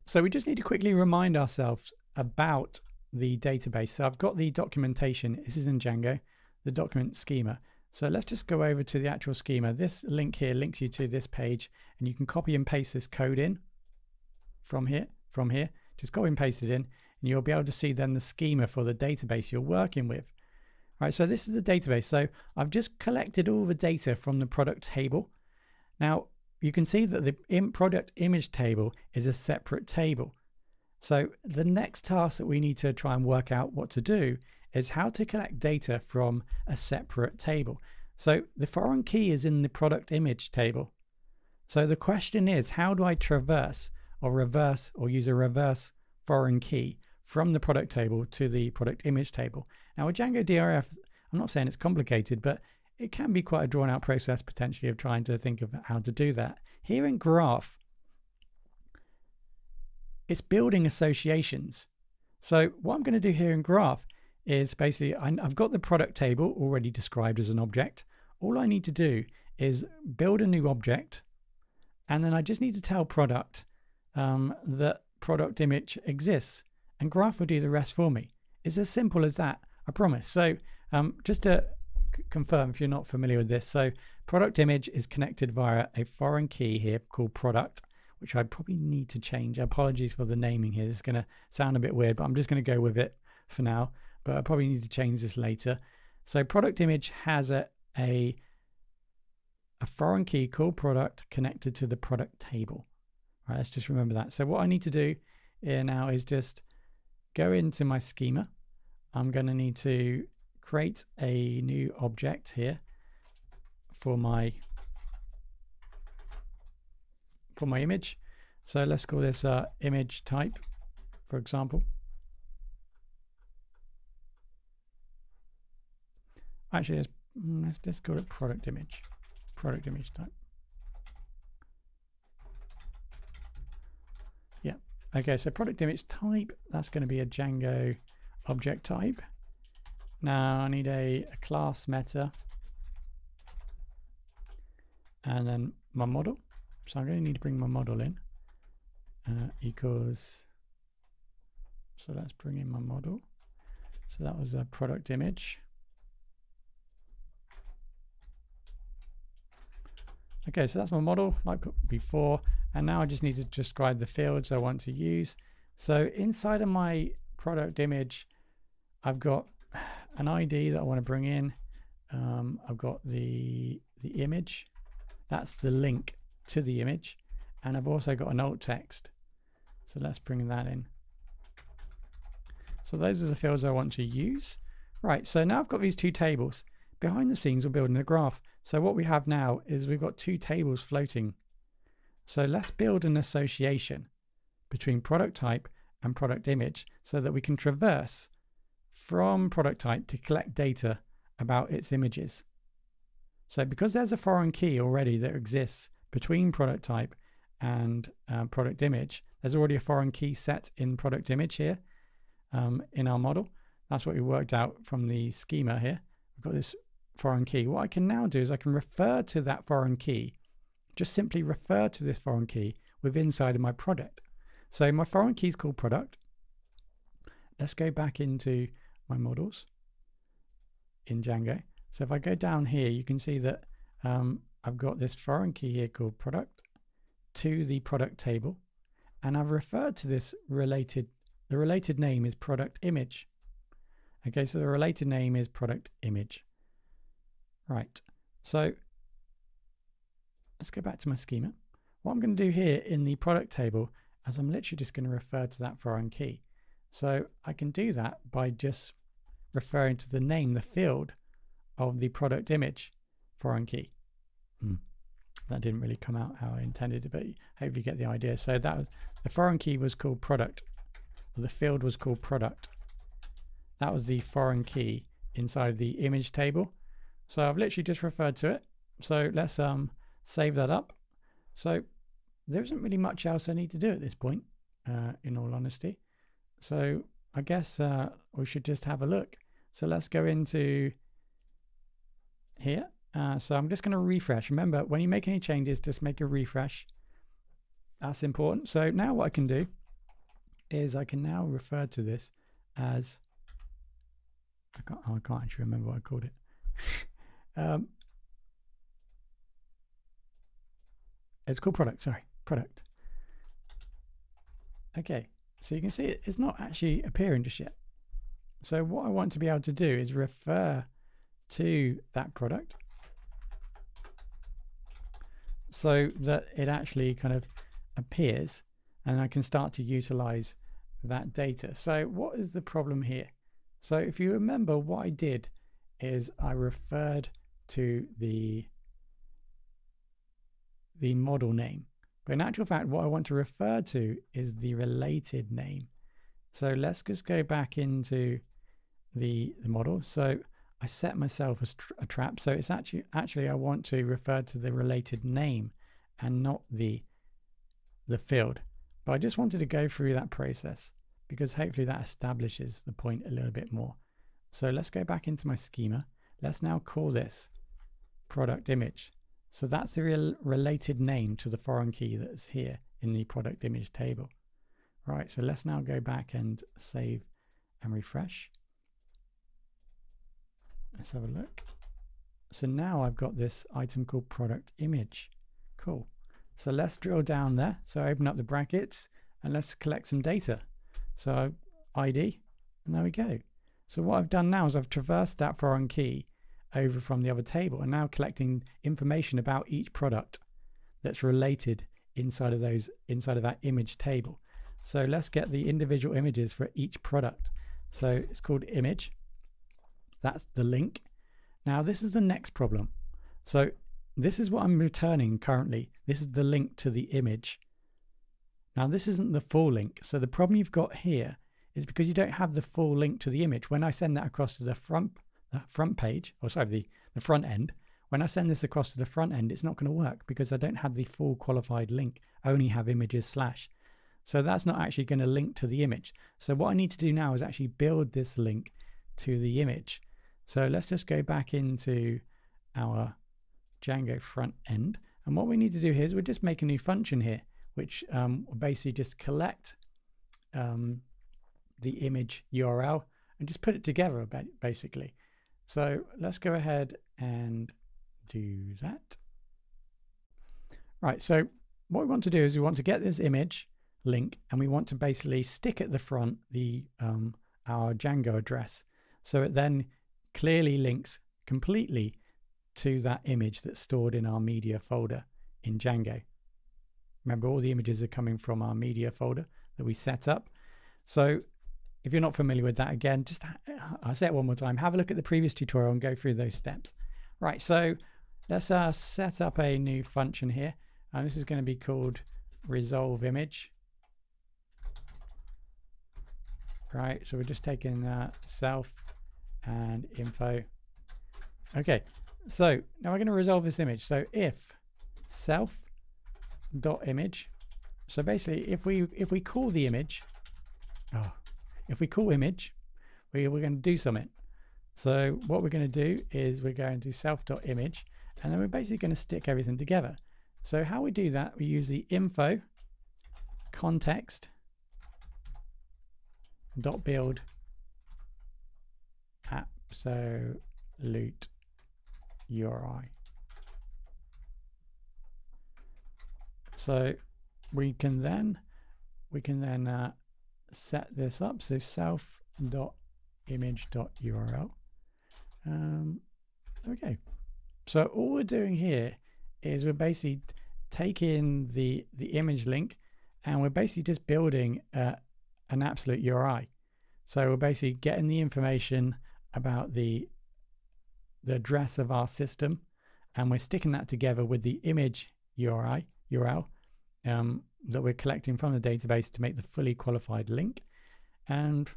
A: So we just need to quickly remind ourselves about the database. So I've got the documentation. This is in Django, the document schema. So let's just go over to the actual schema. This link here links you to this page and you can copy and paste this code in from here, from here. Just copy and paste it in and you'll be able to see then the schema for the database you're working with. All right, so this is the database. So I've just collected all the data from the product table. Now you can see that the product image table is a separate table. So the next task that we need to try and work out what to do is how to collect data from a separate table. So the foreign key is in the product image table. So the question is, how do I traverse or reverse or use a reverse foreign key from the product table to the product image table? Now with Django DRF, I'm not saying it's complicated, but it can be quite a drawn out process potentially of trying to think of how to do that. Here in Graph, it's building associations. So what I'm going to do here in Graph is basically I've got the product table already described as an object. All I need to do is build a new object and then I just need to tell product um, that product image exists and Graph will do the rest for me. It's as simple as that, I promise. So um, just to confirm if you're not familiar with this, so product image is connected via a foreign key here called product which I probably need to change. Apologies for the naming here. It's going to sound a bit weird, but I'm just going to go with it for now. But I probably need to change this later. So product image has a, a, a foreign key called product connected to the product table. All right, let's just remember that. So what I need to do here now is just go into my schema. I'm going to need to create a new object here for my for my image. So let's call this uh, image type, for example. Actually, let's, mm, let's, call it product image, product image type. Yeah. Okay, so product image type, that's going to be a Django object type. Now I need a, a class meta and then my model. So I'm going to need to bring my model in uh, equals, so let's bring in my model. So that was a product image. Okay, so that's my model like before. And now I just need to describe the fields I want to use. So inside of my product image, I've got an ID that I want to bring in. Um, I've got the the image. That's the link to the image. And I've also got an alt text. So let's bring that in. So those are the fields I want to use. Right, so now I've got these two tables. Behind the scenes, we're building a graph. So what we have now is we've got two tables floating. So let's build an association between product type and product image so that we can traverse from product type to collect data about its images. So because there's a foreign key already that exists between product type and uh, product image, there's already a foreign key set in product image here um, in our model. That's what we worked out from the schema here. We've got this foreign key. What I can now do is I can refer to that foreign key, just simply refer to this foreign key with inside of my product. So my foreign key is called product. Let's go back into my models in Django. So if I go down here, you can see that um, I've got this foreign key here called product to the product table. And I've referred to this related, the related name is product image. Okay, so the related name is product image. Right, so let's go back to my schema. What I'm going to do here in the product table is I'm literally just going to refer to that foreign key. So I can do that by just referring to the name, the field of the product image foreign key. Hmm. That didn't really come out how I intended, but hopefully you get the idea. So that was the foreign key was called product. the field was called product. That was the foreign key inside the image table. So I've literally just referred to it. So let's um save that up. So there isn't really much else I need to do at this point, uh, in all honesty. So I guess uh, we should just have a look. So let's go into here. Uh, so I'm just going to refresh. Remember, when you make any changes, just make a refresh. That's important. So now what I can do is I can now refer to this as I can't, I can't actually remember what I called it. um, it's called product. Sorry, product. Okay, so you can see it's not actually appearing just yet. So what I want to be able to do is refer to that product so that it actually kind of appears and I can start to utilize that data. So what is the problem here? So if you remember what I did is I referred to the the model name. But in actual fact, what I want to refer to is the related name. So let's just go back into the, the model. So I set myself a, a, trap. So it's actually actually I want to refer to the related name and not the the field. But I just wanted to go through that process because hopefully that establishes the point a little bit more. So let's go back into my schema. Let's now call this product image. So that's the real related name to the foreign key that's here in the product image table. Right, so let's now go back and save and refresh. Let's have a look. So now I've got this item called product image. Cool. So let's drill down there. So I open up the brackets and let's collect some data. So ID, and there we go. So what I've done now is I've traversed that foreign key over from the other table and now collecting information about each product that's related inside of those inside of that image table. So let's get the individual images for each product. So it's called image that's the link. Now this is the next problem. So this is what I'm returning currently. This is the link to the image. Now this isn't the full link. So the problem you've got here is because you don't have the full link to the image. When I send that across to the front, the front page, or sorry, the, the front end, when I send this across to the front end, it's not going to work because I don't have the full qualified link. I only have images slash. So that's not actually going to link to the image. So what I need to do now is actually build this link to the image. So let's just go back into our Django front end. And what we need to do here is we'll just make a new function here, which um, will basically just collect um, the image URL and just put it together basically. So let's go ahead and do that. Right, so what we want to do is we want to get this image link and we want to basically stick at the front the um, our Django address. So it then clearly links completely to that image that's stored in our media folder in Django. Remember, all the images are coming from our media folder that we set up. So if you're not familiar with that, again, just I'll say it one more time. Have a look at the previous tutorial and go through those steps. Right, so let's uh, set up a new function here. And this is going to be called resolve image. Right, so we're just taking uh, self and info. Okay, so now we're going to resolve this image. So if self dot image, so basically if we if we call the image, oh, if we call image, we, we're going to do something. So what we're going to do is we're going to self.image and then we're basically going to stick everything together. So how we do that, we use the info context dot build absolute URI. So we can then we can then uh, set this up. So self dot image dot. Um, there we go. So all we're doing here is we're basically taking the the image link and we're basically just building uh, an absolute URI. So we're basically getting the information about the the address of our system and we're sticking that together with the image URI URL um, that we're collecting from the database to make the fully qualified link. And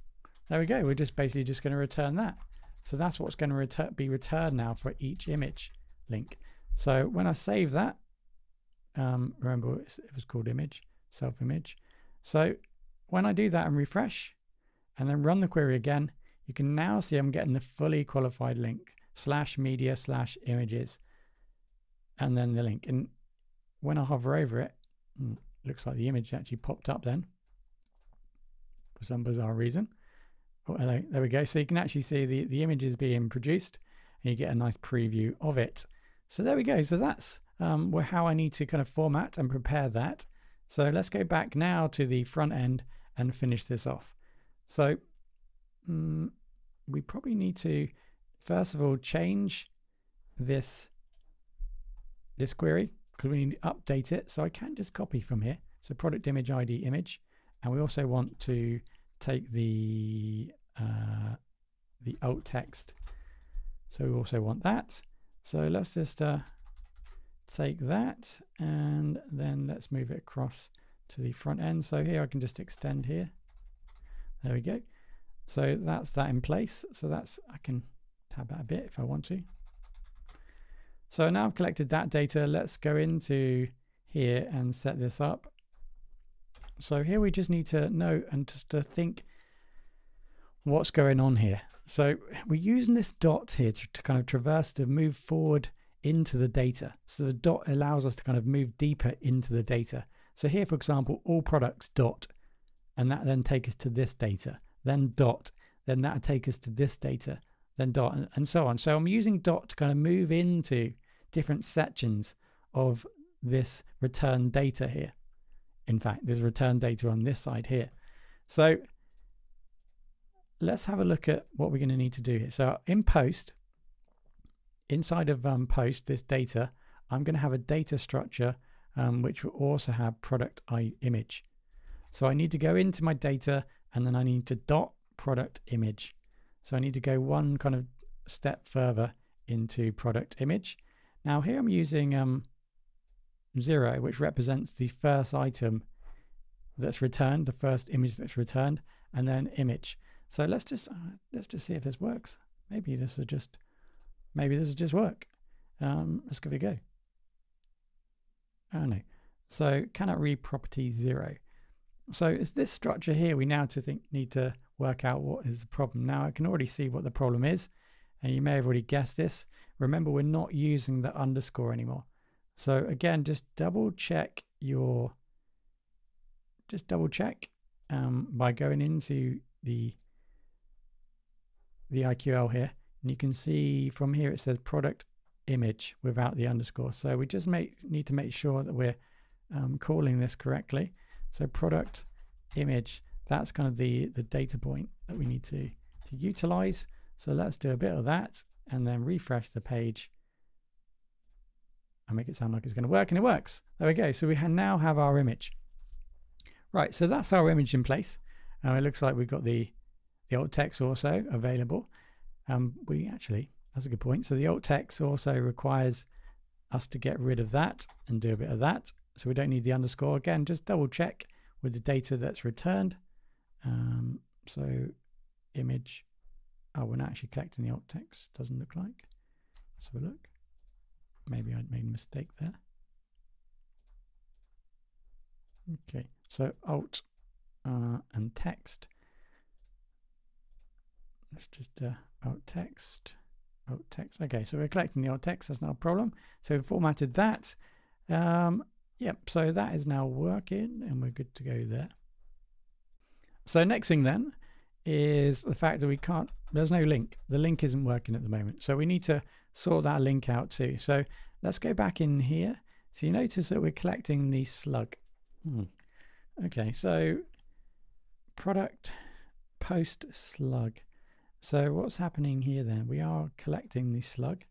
A: there we go. We're just basically just going to return that. So that's what's going to be returned now for each image link. So when I save that, um, remember it was called image, self image. So when I do that and refresh and then run the query again, you can now see I'm getting the fully qualified link slash media slash images and then the link. And when I hover over it, hmm, looks like the image actually popped up then for some bizarre reason. Oh, hello, there we go. So you can actually see the, the image is being produced and you get a nice preview of it. So there we go. So that's um, how I need to kind of format and prepare that. So let's go back now to the front end and finish this off. So um, we probably need to, first of all, change this, this query because we need to update it. So I can just copy from here. So product image ID image. And we also want to take the uh, the alt text. So we also want that. So let's just uh, take that and then let's move it across to the front end. So here I can just extend here. There we go. So that's that in place. So that's, I can tab that a bit if I want to. So now I've collected that data. Let's go into here and set this up. So here we just need to know and just to think what's going on here. So we're using this dot here to, to, kind of traverse to move forward into the data. So the dot allows us to kind of move deeper into the data. So here, for example, all products dot, and that then take us to this data, then dot, then that take us to this data, then dot, and, and so on. So I'm using dot to kind of move into different sections of this return data here. In fact, there's return data on this side here. So let's have a look at what we're going to need to do here. So in post, inside of um, post, this data, I'm going to have a data structure um, which will also have product I image. So I need to go into my data and then I need to dot product image. So I need to go one kind of step further into product image. Now here I'm using um, zero, which represents the first item that's returned, the first image that's returned, and then image. So let's just uh, let's just see if this works. Maybe this is just maybe this is just work. Um, let's give it a go. Oh no. So cannot read property zero. So it's this structure here we now to think need to work out what is the problem. Now I can already see what the problem is. And you may have already guessed this. Remember, we're not using the underscore anymore. So again, just double check your, just double check um, by going into the the IQL here. And you can see from here it says product image without the underscore. So we just make need to make sure that we're um, calling this correctly. So product image, that's kind of the, the data point that we need to, to utilize. So let's do a bit of that and then refresh the page and make it sound like it's going to work and it works. There we go. So we now have our image. Right, so that's our image in place. Uh, it looks like we've got the, the alt text also available. Um, we actually, that's a good point. So the alt text also requires us to get rid of that and do a bit of that. So we don't need the underscore. Again, just double check with the data that's returned. Um, so image, oh, we're not actually collecting the alt text, doesn't look like. Let's have a look. Maybe I made a mistake there. Okay, so alt uh, and text. Let's just uh, alt text, alt text. Okay, so we're collecting the alt text. That's not a problem. So we've formatted that. Um, yep. So that is now working, and we're good to go there. So next thing then is the fact that we can't. There's no link. The link isn't working at the moment. So we need to sort that link out too. So let's go back in here. So you notice that we're collecting the slug. Hmm. Okay, so product post slug. So what's happening here then? We are collecting the slug.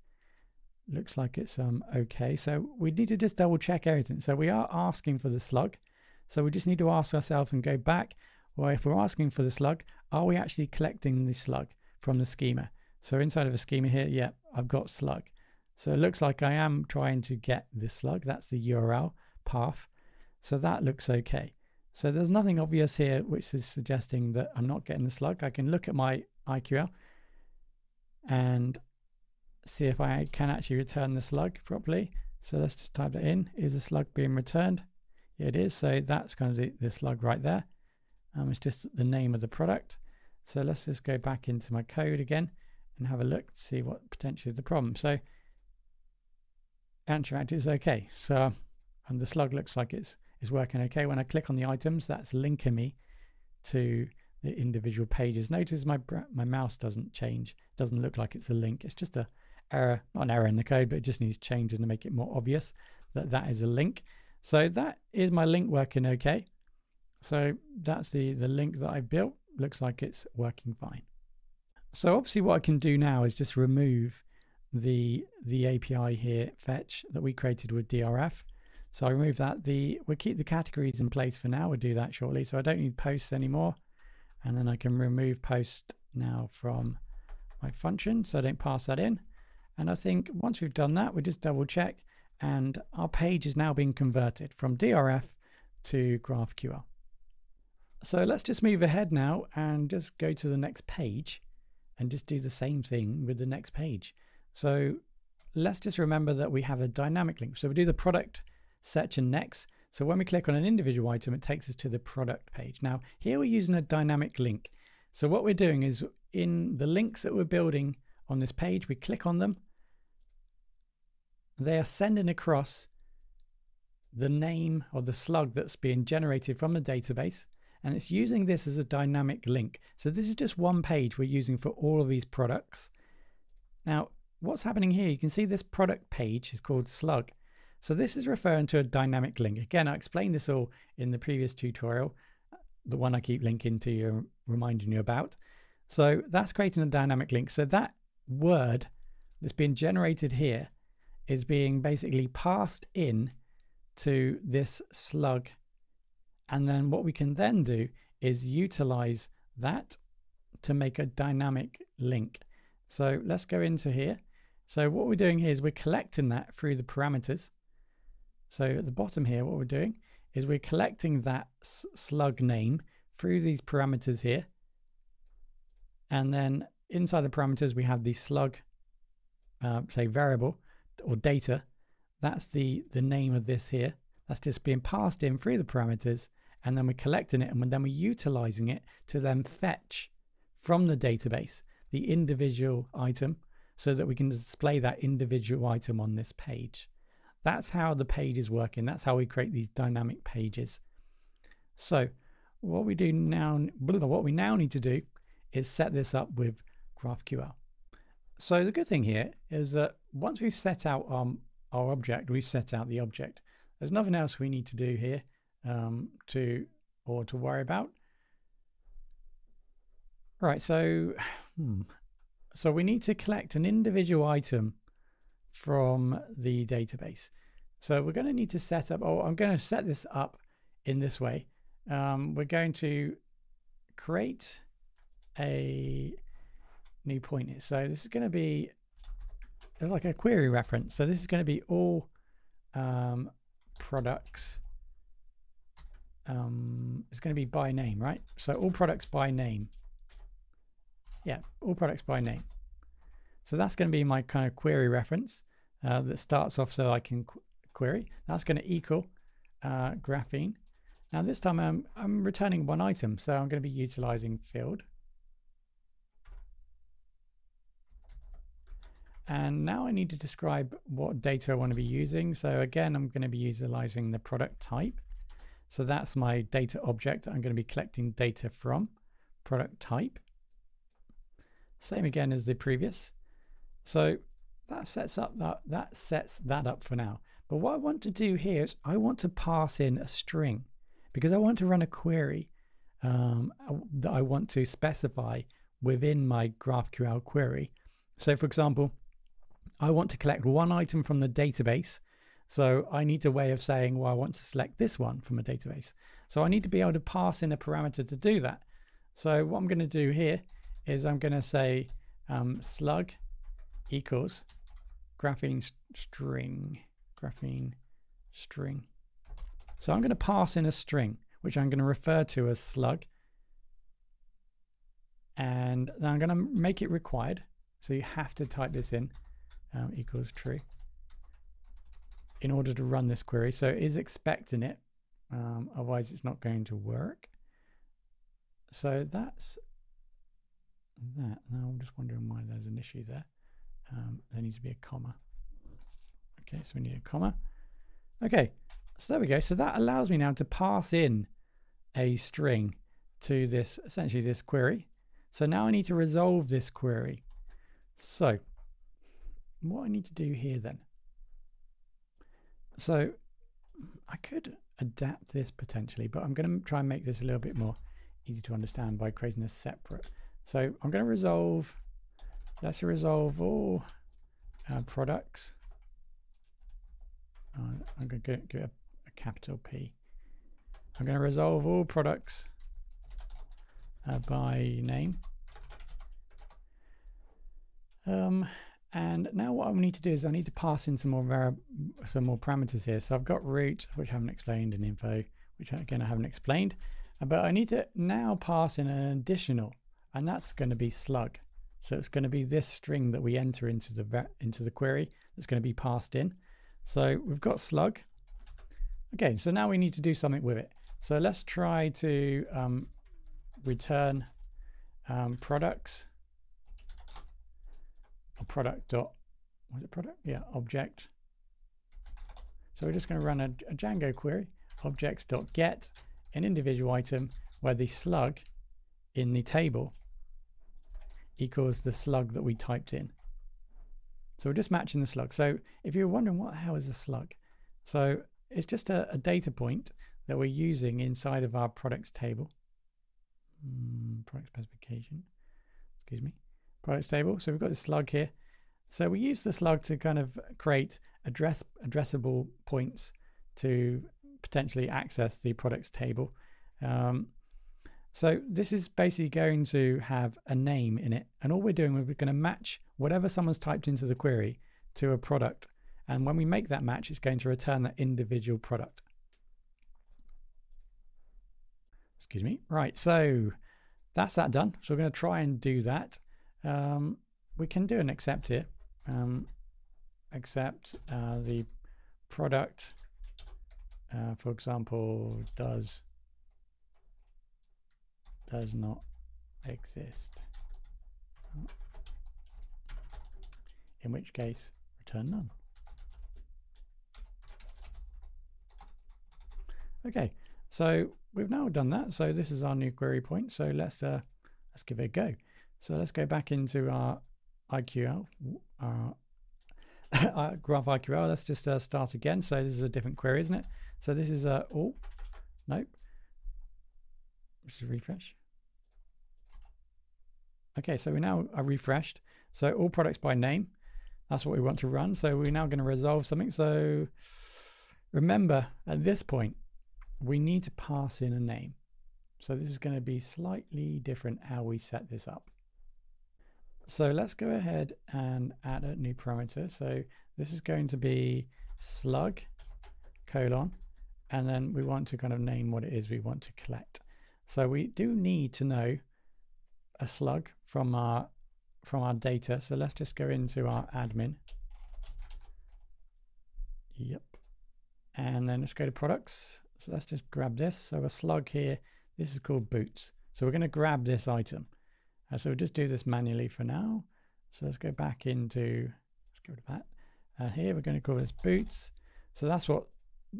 A: Looks like it's um okay. So we need to just double check everything. So we are asking for the slug. So we just need to ask ourselves and go back. Well, if we're asking for the slug, are we actually collecting the slug from the schema? So inside of a schema here, yeah, I've got slug. So it looks like I am trying to get the slug. That's the URL path. So that looks okay. So there's nothing obvious here which is suggesting that I'm not getting the slug. I can look at my IQL and see if I can actually return the slug properly. So let's just type that in. Is the slug being returned? Yeah, it is. So that's kind of the, the slug right there. Um, it's just the name of the product. So let's just go back into my code again and have a look to see what potentially is the problem. So Interact is okay. So and the slug looks like it's is working okay. When I click on the items, that's linking me to the individual pages. Notice my my mouse doesn't change. Doesn't look like it's a link. It's just a error, not an error in the code, but it just needs changing to make it more obvious that that is a link. So that is my link working okay. So that's the, the link that I built. Looks like it's working fine. So obviously what I can do now is just remove the the API here fetch that we created with DRF. So I remove that. The we'll keep the categories in place for now. We'll do that shortly. So I don't need posts anymore. And then I can remove post now from my function. So I don't pass that in. And I think once we've done that, we just double check and our page is now being converted from DRF to GraphQL. So let's just move ahead now and just go to the next page and just do the same thing with the next page. So let's just remember that we have a dynamic link. So we do the product section next. So when we click on an individual item, it takes us to the product page. Now here we're using a dynamic link. So what we're doing is in the links that we're building on this page, we click on them. They are sending across the name of the slug that's being generated from the database and it's using this as a dynamic link. So this is just one page we're using for all of these products. Now, what's happening here, you can see this product page is called slug. So this is referring to a dynamic link. Again, I explained this all in the previous tutorial, the one I keep linking to you, reminding you about. So that's creating a dynamic link. So that word that's being generated here is being basically passed in to this slug. And then what we can then do is utilize that to make a dynamic link. So let's go into here. So what we're doing here is we're collecting that through the parameters. So at the bottom here, what we're doing is we're collecting that slug name through these parameters here. And then inside the parameters, we have the slug, uh, say variable or data. That's the, the name of this here. That's just being passed in through the parameters. And then we're collecting it and then we're utilizing it to then fetch from the database the individual item so that we can display that individual item on this page. That's how the page is working. That's how we create these dynamic pages. So what we do now, what we now need to do is set this up with GraphQL. So the good thing here is that once we've set out um, our object, we've set out the object. There's nothing else we need to do here um, to or to worry about. Right, so hmm, so we need to collect an individual item from the database. So we're going to need to set up, oh, I'm going to set this up in this way. Um, we're going to create a new point here. So this is going to be like a query reference. So this is going to be all um, products. Um, it's going to be by name, right? So all products by name. Yeah, all products by name. So that's going to be my kind of query reference uh, that starts off so I can qu query. That's going to equal uh, graphene. Now this time I'm, I'm returning one item, so I'm going to be utilizing field. And now I need to describe what data I want to be using. So again, I'm going to be utilizing the product type. So that's my data object I'm going to be collecting data from product type. Same again as the previous. So that sets up that, that sets that up for now. But what I want to do here is I want to pass in a string because I want to run a query um, that I want to specify within my GraphQL query. So for example, I want to collect one item from the database. So I need a way of saying, well, I want to select this one from a database. So I need to be able to pass in a parameter to do that. So what I'm going to do here is I'm going to say um, slug equals graphene string, graphene string. So I'm going to pass in a string, which I'm going to refer to as slug. And then I'm going to make it required. So you have to type this in um, equals true in order to run this query. So it is expecting it, um, otherwise it's not going to work. So that's that. Now I'm just wondering why there's an issue there. Um, there needs to be a comma. Okay, so we need a comma. Okay, so there we go. So that allows me now to pass in a string to this, essentially this query. So now I need to resolve this query. So what I need to do here then. So I could adapt this potentially, but I'm going to try and make this a little bit more easy to understand by creating a separate. So I'm going to resolve, let's resolve all products. Uh, I'm going to get a, a, capital P. I'm going to resolve all products uh, by name. Um, and now what I need to do is I need to pass in some more some more parameters here. So I've got root, which I haven't explained, and info, which again I haven't explained. Uh, but I need to now pass in an additional, and that's going to be slug. So it's going to be this string that we enter into the into the query that's going to be passed in. So we've got slug. Okay, so now we need to do something with it. So let's try to um, return um, products product dot was it product? Yeah object. So we're just going to run a, a Django query objects dot get an individual item where the slug in the table equals the slug that we typed in. So we're just matching the slug. So if you're wondering what the hell is a slug so it's just a, a data point that we're using inside of our products table. Mm, product specification. Excuse me products table. So we've got this slug here. So we use the slug to kind of create address addressable points to potentially access the products table. Um, so this is basically going to have a name in it. And all we're doing we're going to match whatever someone's typed into the query to a product. And when we make that match, it's going to return that individual product. Excuse me. Right, so that's that done. So we're going to try and do that. Um, we can do an accept here. Um, accept uh, the product, uh, for example, does does not exist. in which case return none. Okay, so we've now done that. So this is our new query point. So let's uh, let's give it a go. So let's go back into our IQL, our, our GraphiQL. Let's just uh, start again. So this is a different query, isn't it? So this is a, uh, oh, nope. Just refresh. Okay, so we now are refreshed. So all products by name, that's what we want to run. So we're now going to resolve something. So remember at this point, we need to pass in a name. So this is going to be slightly different how we set this up. So let's go ahead and add a new parameter. So this is going to be slug colon, and then we want to kind of name what it is we want to collect. So we do need to know a slug from our from our data. So let's just go into our admin. Yep. And then let's go to products. So let's just grab this. So a slug here, this is called boots. So we're going to grab this item. Uh, so we'll just do this manually for now. So let's go back into, let's go to that. Uh, here we're going to call this boots. So that's what,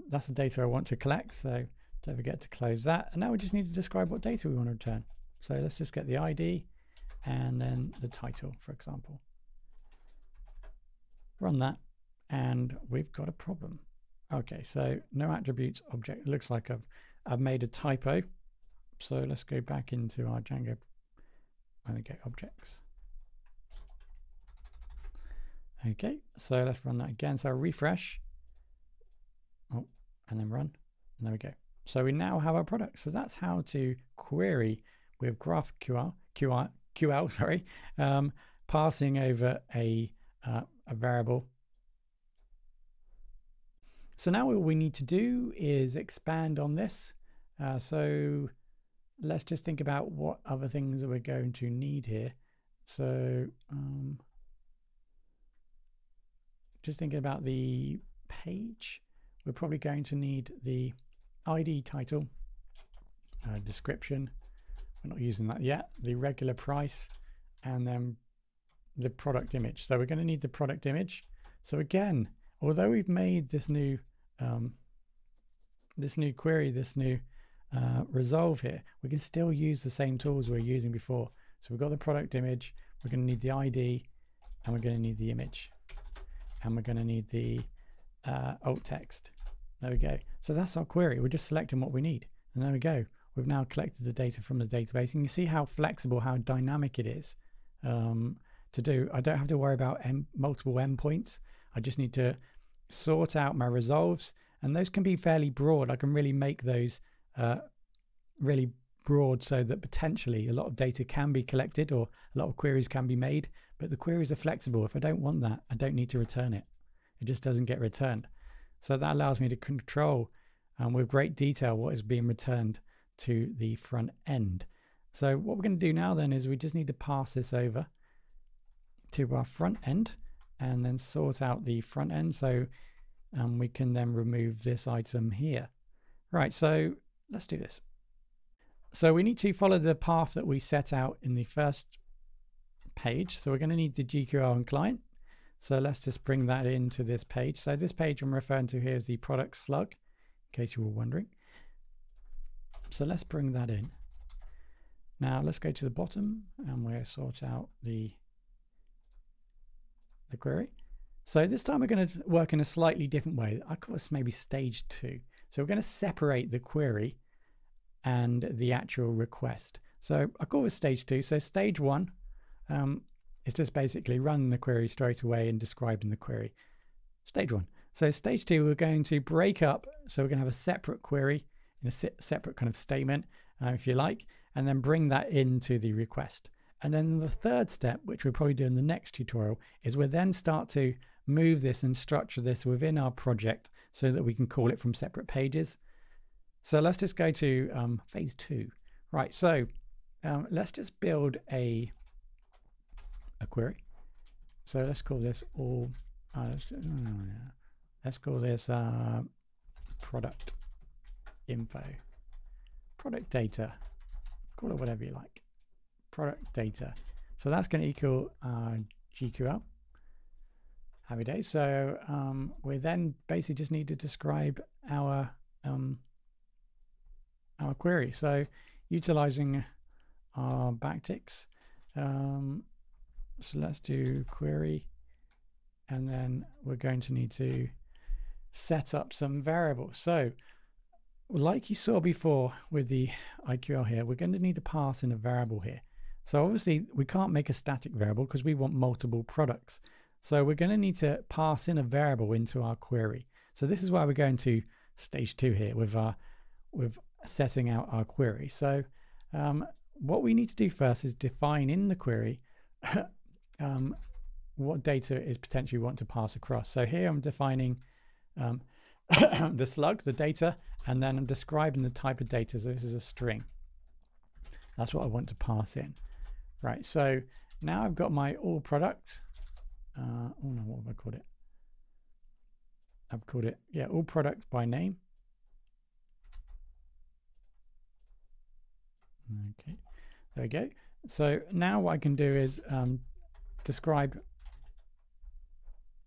A: that's the data I want to collect. So don't forget to close that. And now we just need to describe what data we want to return. So let's just get the ID and then the title, for example. Run that and we've got a problem. Okay, so no attributes object. It looks like I've I've made a typo. So let's go back into our Django and get objects. Okay, so let's run that again. So refresh. Oh, and then run. And there we go. So we now have our product. So that's how to query with GraphQL, QR, QL, sorry, um, passing over a, uh, a variable so now what we need to do is expand on this. Uh, so let's just think about what other things we're going to need here. So um, just thinking about the page, we're probably going to need the ID title, uh, description, we're not using that yet, the regular price, and then the product image. So we're going to need the product image. So again, although we've made this new um, this new query, this new uh, resolve here, we can still use the same tools we are using before. So we've got the product image, we're going to need the ID, and we're going to need the image, and we're going to need the uh, alt text. There we go. So that's our query. We're just selecting what we need. And there we go. We've now collected the data from the database. And you see how flexible, how dynamic it is um, to do. I don't have to worry about multiple endpoints. I just need to sort out my resolves, and those can be fairly broad. I can really make those uh, really broad so that potentially a lot of data can be collected or a lot of queries can be made, but the queries are flexible. If I don't want that, I don't need to return it. It just doesn't get returned. So that allows me to control um, with great detail what is being returned to the front end. So what we're going to do now then is we just need to pass this over to our front end and then sort out the front end. So um, we can then remove this item here. Right, so let's do this. So we need to follow the path that we set out in the first page. So we're going to need the GQL and client. So let's just bring that into this page. So this page I'm referring to here is the product slug, in case you were wondering. So let's bring that in. Now let's go to the bottom and we'll sort out the the query. So this time we're going to work in a slightly different way. I call this maybe stage two. So we're going to separate the query and the actual request. So I call this stage two. So stage one um, is just basically running the query straight away and describing the query. Stage one. So stage two, we're going to break up. So we're going to have a separate query in a separate kind of statement, uh, if you like, and then bring that into the request. And then the third step, which we'll probably do in the next tutorial, is we'll then start to move this and structure this within our project so that we can call it from separate pages. So let's just go to um, phase two. Right, so um, let's just build a, a query. So let's call this all, uh, let's, let's, call this uh, product info, product data, call it whatever you like product data. So that's going to equal uh, GQL. Happy days. So um, we then basically just need to describe our um, our query. So utilizing our backticks. Um, so let's do query, and then we're going to need to set up some variables. So like you saw before with the IQL here, we're going to need to pass in a variable here. So obviously we can't make a static variable because we want multiple products. So we're going to need to pass in a variable into our query. So this is why we're going to stage two here with our with setting out our query. So um, what we need to do first is define in the query um, what data is potentially want to pass across. So here I'm defining um, the slug, the data, and then I'm describing the type of data. So this is a string. That's what I want to pass in. Right, so now I've got my all product. Uh, oh no, what have I called it? I've called it, yeah, all products by name. Okay, there we go. So now what I can do is um, describe,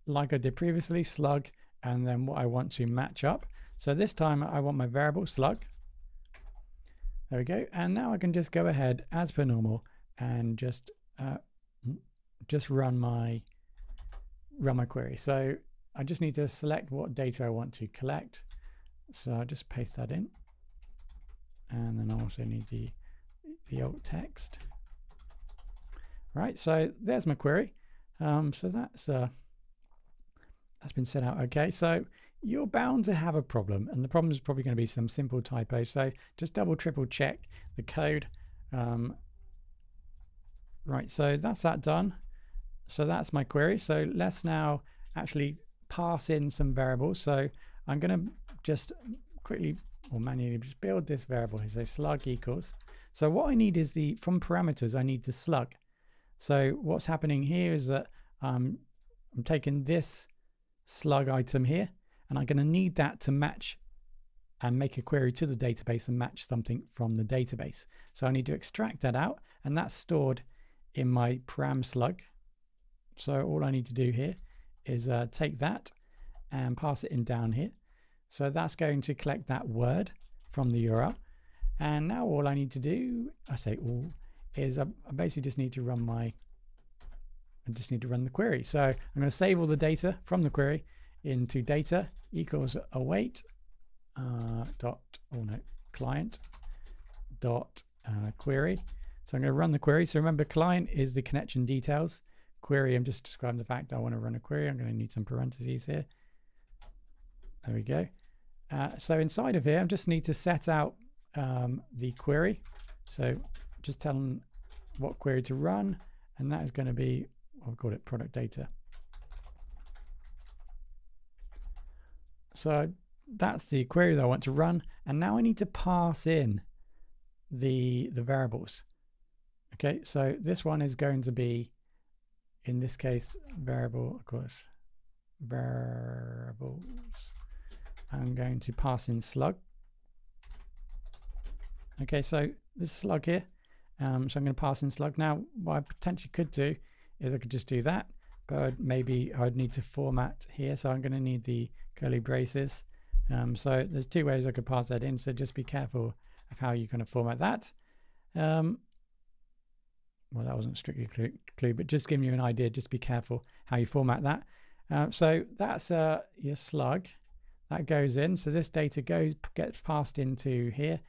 A: like I did previously, slug, and then what I want to match up. So this time I want my variable slug. There we go. And now I can just go ahead as per normal and just uh, just run my run my query. So I just need to select what data I want to collect. So I just paste that in. And then I also need the the alt text. Right, so there's my query. Um, so that's uh, that's been set out. Okay, so you're bound to have a problem, and the problem is probably going to be some simple typo. So just double, triple check the code. Um, right, so that's that done. So that's my query. So let's now actually pass in some variables. So I'm going to just quickly or manually just build this variable here. So slug equals. So what I need is the, from parameters, I need the slug. So what's happening here is that um, I'm taking this slug item here, and I'm going to need that to match and make a query to the database and match something from the database. So I need to extract that out, and that's stored in my param slug. So all I need to do here is uh, take that and pass it in down here. So that's going to collect that word from the URL. And now all I need to do, I say all, is I basically just need to run my I just need to run the query. So I'm going to save all the data from the query into data equals await uh, dot, oh no, client dot uh, query. So I'm going to run the query. So remember client is the connection details. Query, I'm just describing the fact I want to run a query. I'm going to need some parentheses here. There we go. Uh, so inside of here, I just need to set out um, the query. So just tell them what query to run, and that is going to be I'll call it product data. So that's the query that I want to run. And now I need to pass in the, the variables. Okay, so this one is going to be, in this case, variable, of course, variables. I'm going to pass in slug. Okay, so this slug here. Um, so I'm going to pass in slug. Now, what I potentially could do is I could just do that, but maybe I'd need to format here. So I'm going to need the curly braces. Um, so there's two ways I could pass that in. So just be careful of how you kind of format that. Um, well, that wasn't strictly clue, clue, but just giving you an idea, just be careful how you format that. Uh, so that's uh, your slug. That goes in. So this data goes gets passed into here,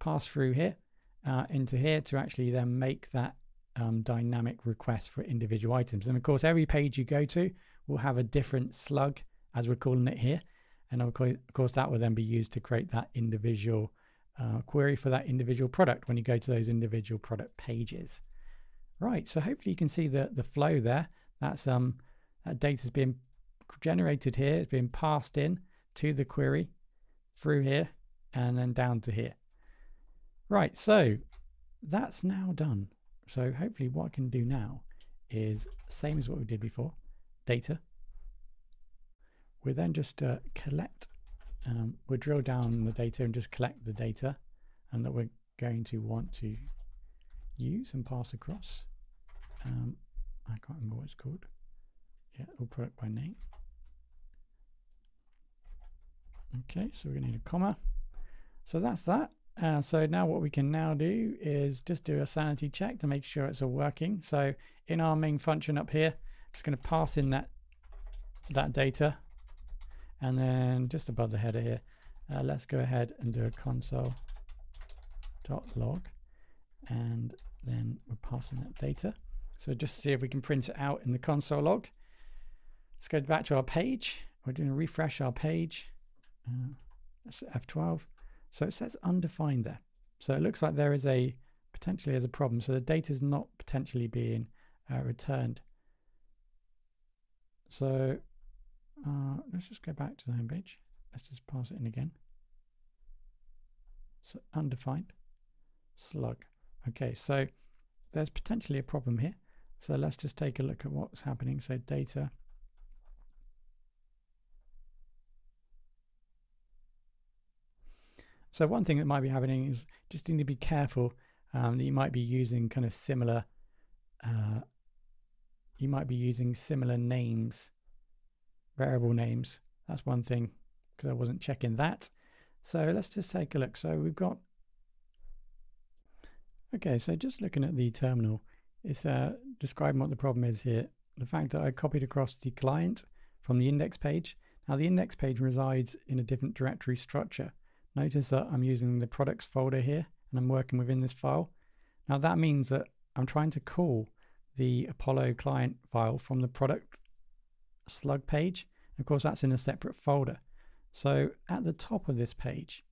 A: passed through here, uh, into here to actually then make that um, dynamic request for individual items. And of course, every page you go to will have a different slug, as we're calling it here. And of course, that will then be used to create that individual uh, query for that individual product when you go to those individual product pages. Right, so hopefully you can see the, the flow there. That's um, that data's been generated here, it's been passed in to the query through here and then down to here. Right, so that's now done. So hopefully what I can do now is same as what we did before, data. We then just uh, collect, um, we drill down the data and just collect the data and that we're going to want to use and pass across. Um, I can't remember what it's called. yeah, all product by name. Okay, so we're to need a comma. So that's that. Uh, so now what we can now do is just do a sanity check to make sure it's all working. So in our main function up here, I'm just going to pass in that that data and then just above the header here, uh, let's go ahead and do a console dot log and then we're passing that data. So just see if we can print it out in the console log. Let's go back to our page. We're going to refresh our page. Uh, that's F12. So it says undefined there. So it looks like there is a potentially as a problem. So the data is not potentially being uh, returned. So uh, let's just go back to the home page. Let's just pass it in again. So undefined slug. Okay, so there's potentially a problem here. So let's just take a look at what's happening. So data. So one thing that might be happening is just need to be careful um, that you might be using kind of similar, uh, you might be using similar names, variable names. That's one thing because I wasn't checking that. So let's just take a look. So we've got Okay, so just looking at the terminal, it's uh, describing what the problem is here. The fact that I copied across the client from the index page. Now the index page resides in a different directory structure. Notice that I'm using the products folder here and I'm working within this file. Now that means that I'm trying to call the Apollo client file from the product slug page. Of course, that's in a separate folder. So at the top of this page,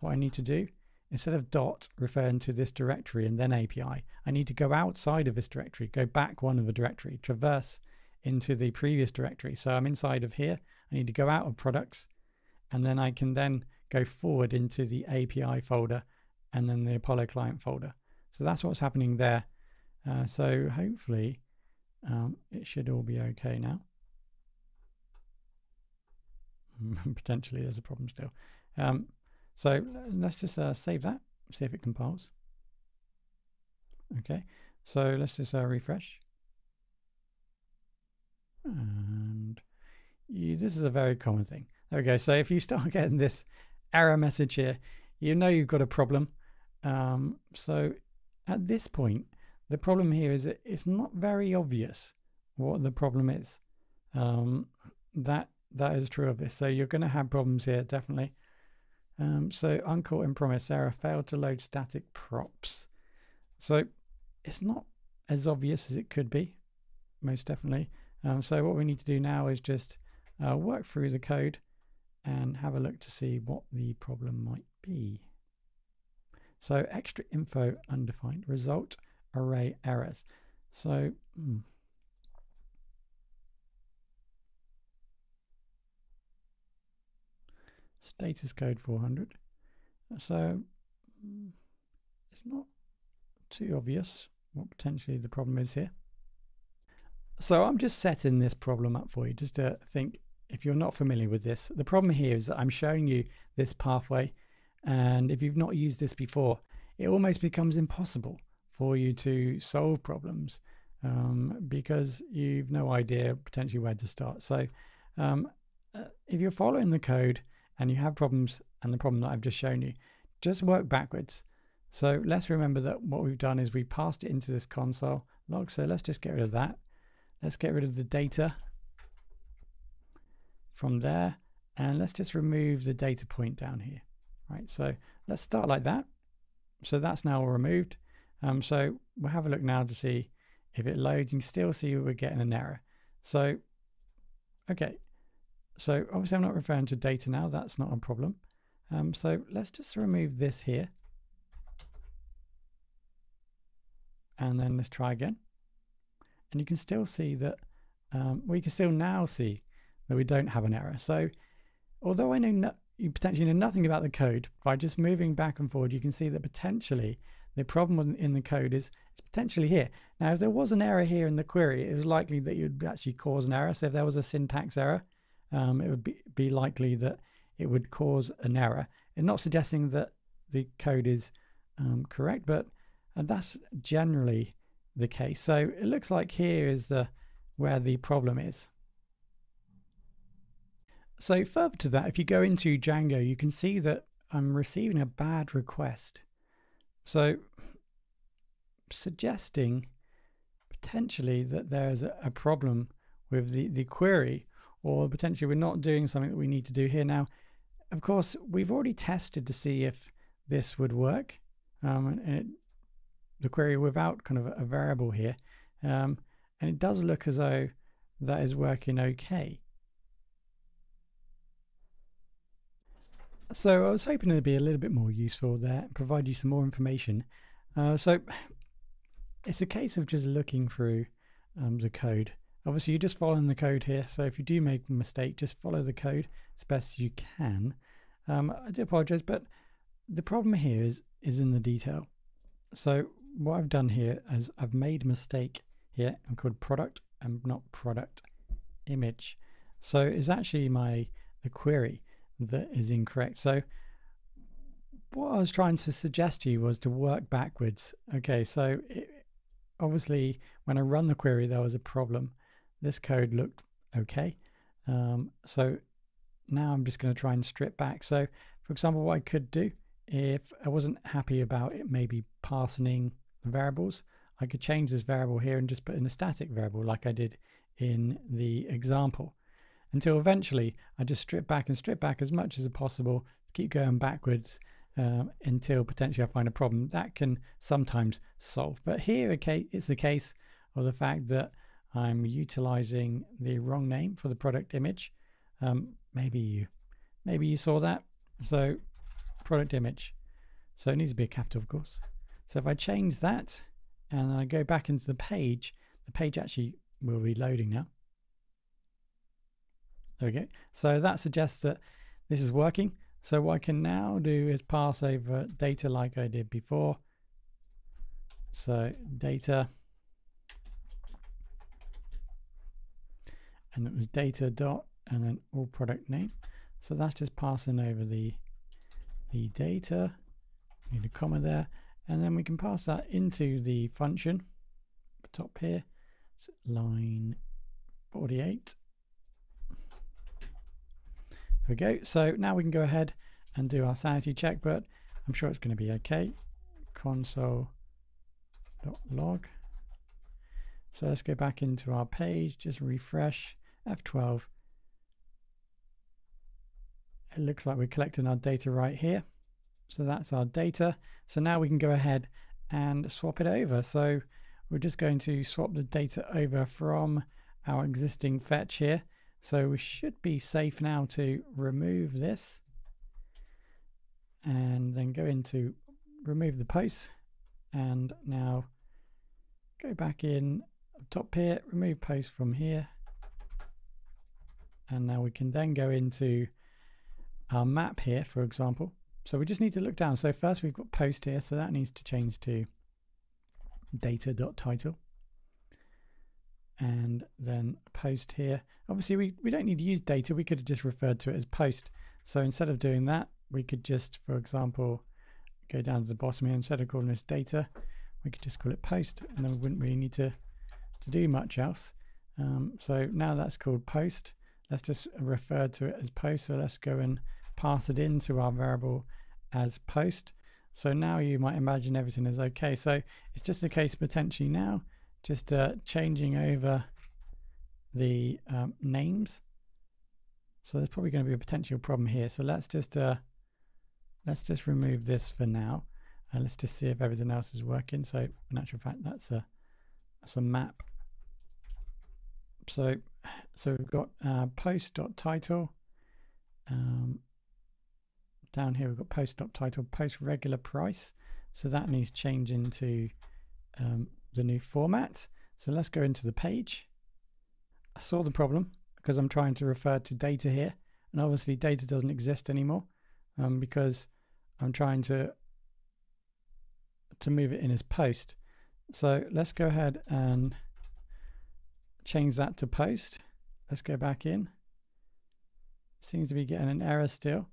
A: what I need to do instead of dot referring to this directory and then API, I need to go outside of this directory, go back one of the directory, traverse into the previous directory. So I'm inside of here. I need to go out of products and then I can then go forward into the API folder and then the Apollo client folder. So that's what's happening there. Uh, so hopefully um, it should all be okay now. Potentially there's a problem still. Um, so let's just uh, save that, see if it compiles. Okay, so let's just uh, refresh. And you, this is a very common thing. There we go. So if you start getting this error message here, you know you've got a problem. Um, so at this point, the problem here is it's not very obvious what the problem is. Um, that that is true of this. So you're going to have problems here, definitely. Um, so in promise error failed to load static props. So it's not as obvious as it could be, most definitely. Um, so what we need to do now is just uh, work through the code and have a look to see what the problem might be. So extra info undefined result array errors. So hmm, status code 400. So mm, it's not too obvious what potentially the problem is here. So I'm just setting this problem up for you just to think if you're not familiar with this. The problem here is that I'm showing you this pathway and if you've not used this before, it almost becomes impossible for you to solve problems um, because you've no idea potentially where to start. So um, uh, if you're following the code and you have problems and the problem that I've just shown you, just work backwards. So let's remember that what we've done is we passed it into this console log. So let's just get rid of that. Let's get rid of the data from there. And let's just remove the data point down here. Right, so let's start like that. So that's now all removed. Um, so we'll have a look now to see if it loads. You can still see we're getting an error. So, okay, so obviously I'm not referring to data now, that's not a problem. Um, so let's just remove this here. And then let's try again. And you can still see that, um, we can still now see that we don't have an error. So although I know no, you potentially know nothing about the code, by just moving back and forward, you can see that potentially the problem in the code is it's potentially here. Now, if there was an error here in the query, it was likely that you'd actually cause an error. So if there was a syntax error, um, it would be, be likely that it would cause an error. And not suggesting that the code is um, correct, but uh, that's generally the case. So it looks like here is the, where the problem is. So further to that, if you go into Django, you can see that I'm receiving a bad request. So suggesting potentially that there's a problem with the, the query or potentially we're not doing something that we need to do here. Now, of course, we've already tested to see if this would work. Um, and it, the query without kind of a variable here. Um, and it does look as though that is working okay. So I was hoping it'd be a little bit more useful there, provide you some more information. Uh, so it's a case of just looking through um, the code. Obviously, you're just following the code here. So if you do make a mistake, just follow the code as best you can. Um, I do apologize, but the problem here is is in the detail. So what I've done here is I've made a mistake here. I'm called product and not product image. So it's actually my the query that is incorrect. So what I was trying to suggest to you was to work backwards. Okay, so it, obviously when I run the query, there was a problem. This code looked okay. Um, so now I'm just going to try and strip back. So for example, what I could do if I wasn't happy about it, maybe parsing the variables, I could change this variable here and just put in a static variable like I did in the example until eventually I just strip back and strip back as much as possible, keep going backwards um, until potentially I find a problem that can sometimes solve. But here okay, it's the case of the fact that I'm utilizing the wrong name for the product image. Um, maybe you maybe you saw that. So product image. So it needs to be a capital, of course. So if I change that and I go back into the page, the page actually will be loading now. There we go. So that suggests that this is working. So what I can now do is pass over data like I did before. So data, and it was data dot and then all product name. So that's just passing over the the data. Need a comma there, and then we can pass that into the function top here, so line 48. There we go. So now we can go ahead and do our sanity check, but I'm sure it's going to be okay. Console.log. So let's go back into our page, just refresh F12. It looks like we're collecting our data right here. So that's our data. So now we can go ahead and swap it over. So we're just going to swap the data over from our existing fetch here so we should be safe now to remove this and then go into remove the post and now go back in top here, remove post from here. And now we can then go into our map here, for example. So we just need to look down. So first we've got post here, so that needs to change to data.title and then post here. Obviously, we, we don't need to use data. We could have just referred to it as post. So instead of doing that, we could just, for example, go down to the bottom here. Instead of calling this data, we could just call it post, and then we wouldn't really need to, to do much else. Um, so now that's called post. Let's just refer to it as post. So let's go and pass it into our variable as post. So now you might imagine everything is okay. So it's just a case potentially now just uh, changing over the um, names. So there's probably going to be a potential problem here. So let's just uh, let's just remove this for now, and let's just see if everything else is working. So in actual fact, that's a that's a map. So so we've got uh, post.title. Um, down here we've got post.title, post regular price. So that needs changing to um, the new format. So let's go into the page. I saw the problem because I'm trying to refer to data here. And obviously data doesn't exist anymore um, because I'm trying to to move it in as post. So let's go ahead and change that to post. Let's go back in. Seems to be getting an error still.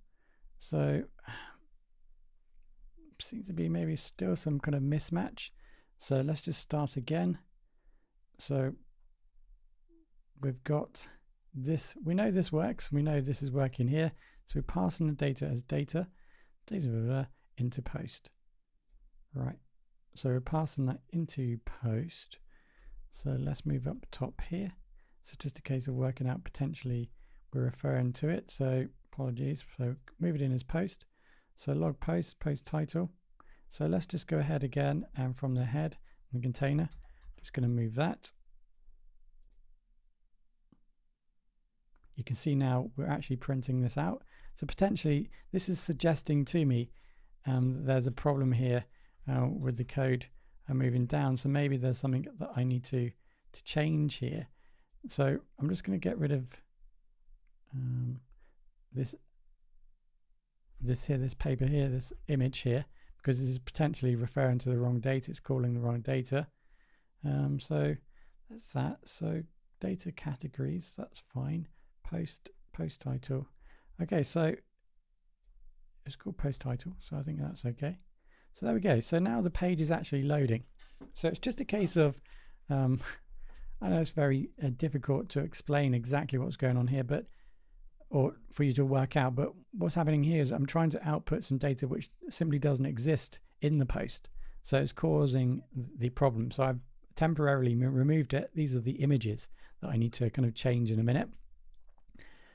A: So seems to be maybe still some kind of mismatch. So let's just start again. So we've got this, we know this works. We know this is working here. So we're passing the data as data, data into post. Right. So we're passing that into post. So let's move up top here. So just a case of working out potentially we're referring to it. So apologies. So move it in as post. So log post, post title. So let's just go ahead again and from the head, the container, just going to move that. You can see now we're actually printing this out. So potentially this is suggesting to me um, there's a problem here uh, with the code uh, moving down. So maybe there's something that I need to, to change here. So I'm just going to get rid of um, this this here, this paper here, this image here, because this is potentially referring to the wrong data. It's calling the wrong data. Um, so that's that. So data categories, that's fine. Post post title. Okay, so it's called post title, so I think that's okay. So there we go. So now the page is actually loading. So it's just a case of, um, I know it's very uh, difficult to explain exactly what's going on here, but or for you to work out. But what's happening here is I'm trying to output some data which simply doesn't exist in the post. So it's causing the problem. So I've temporarily removed it. These are the images that I need to kind of change in a minute.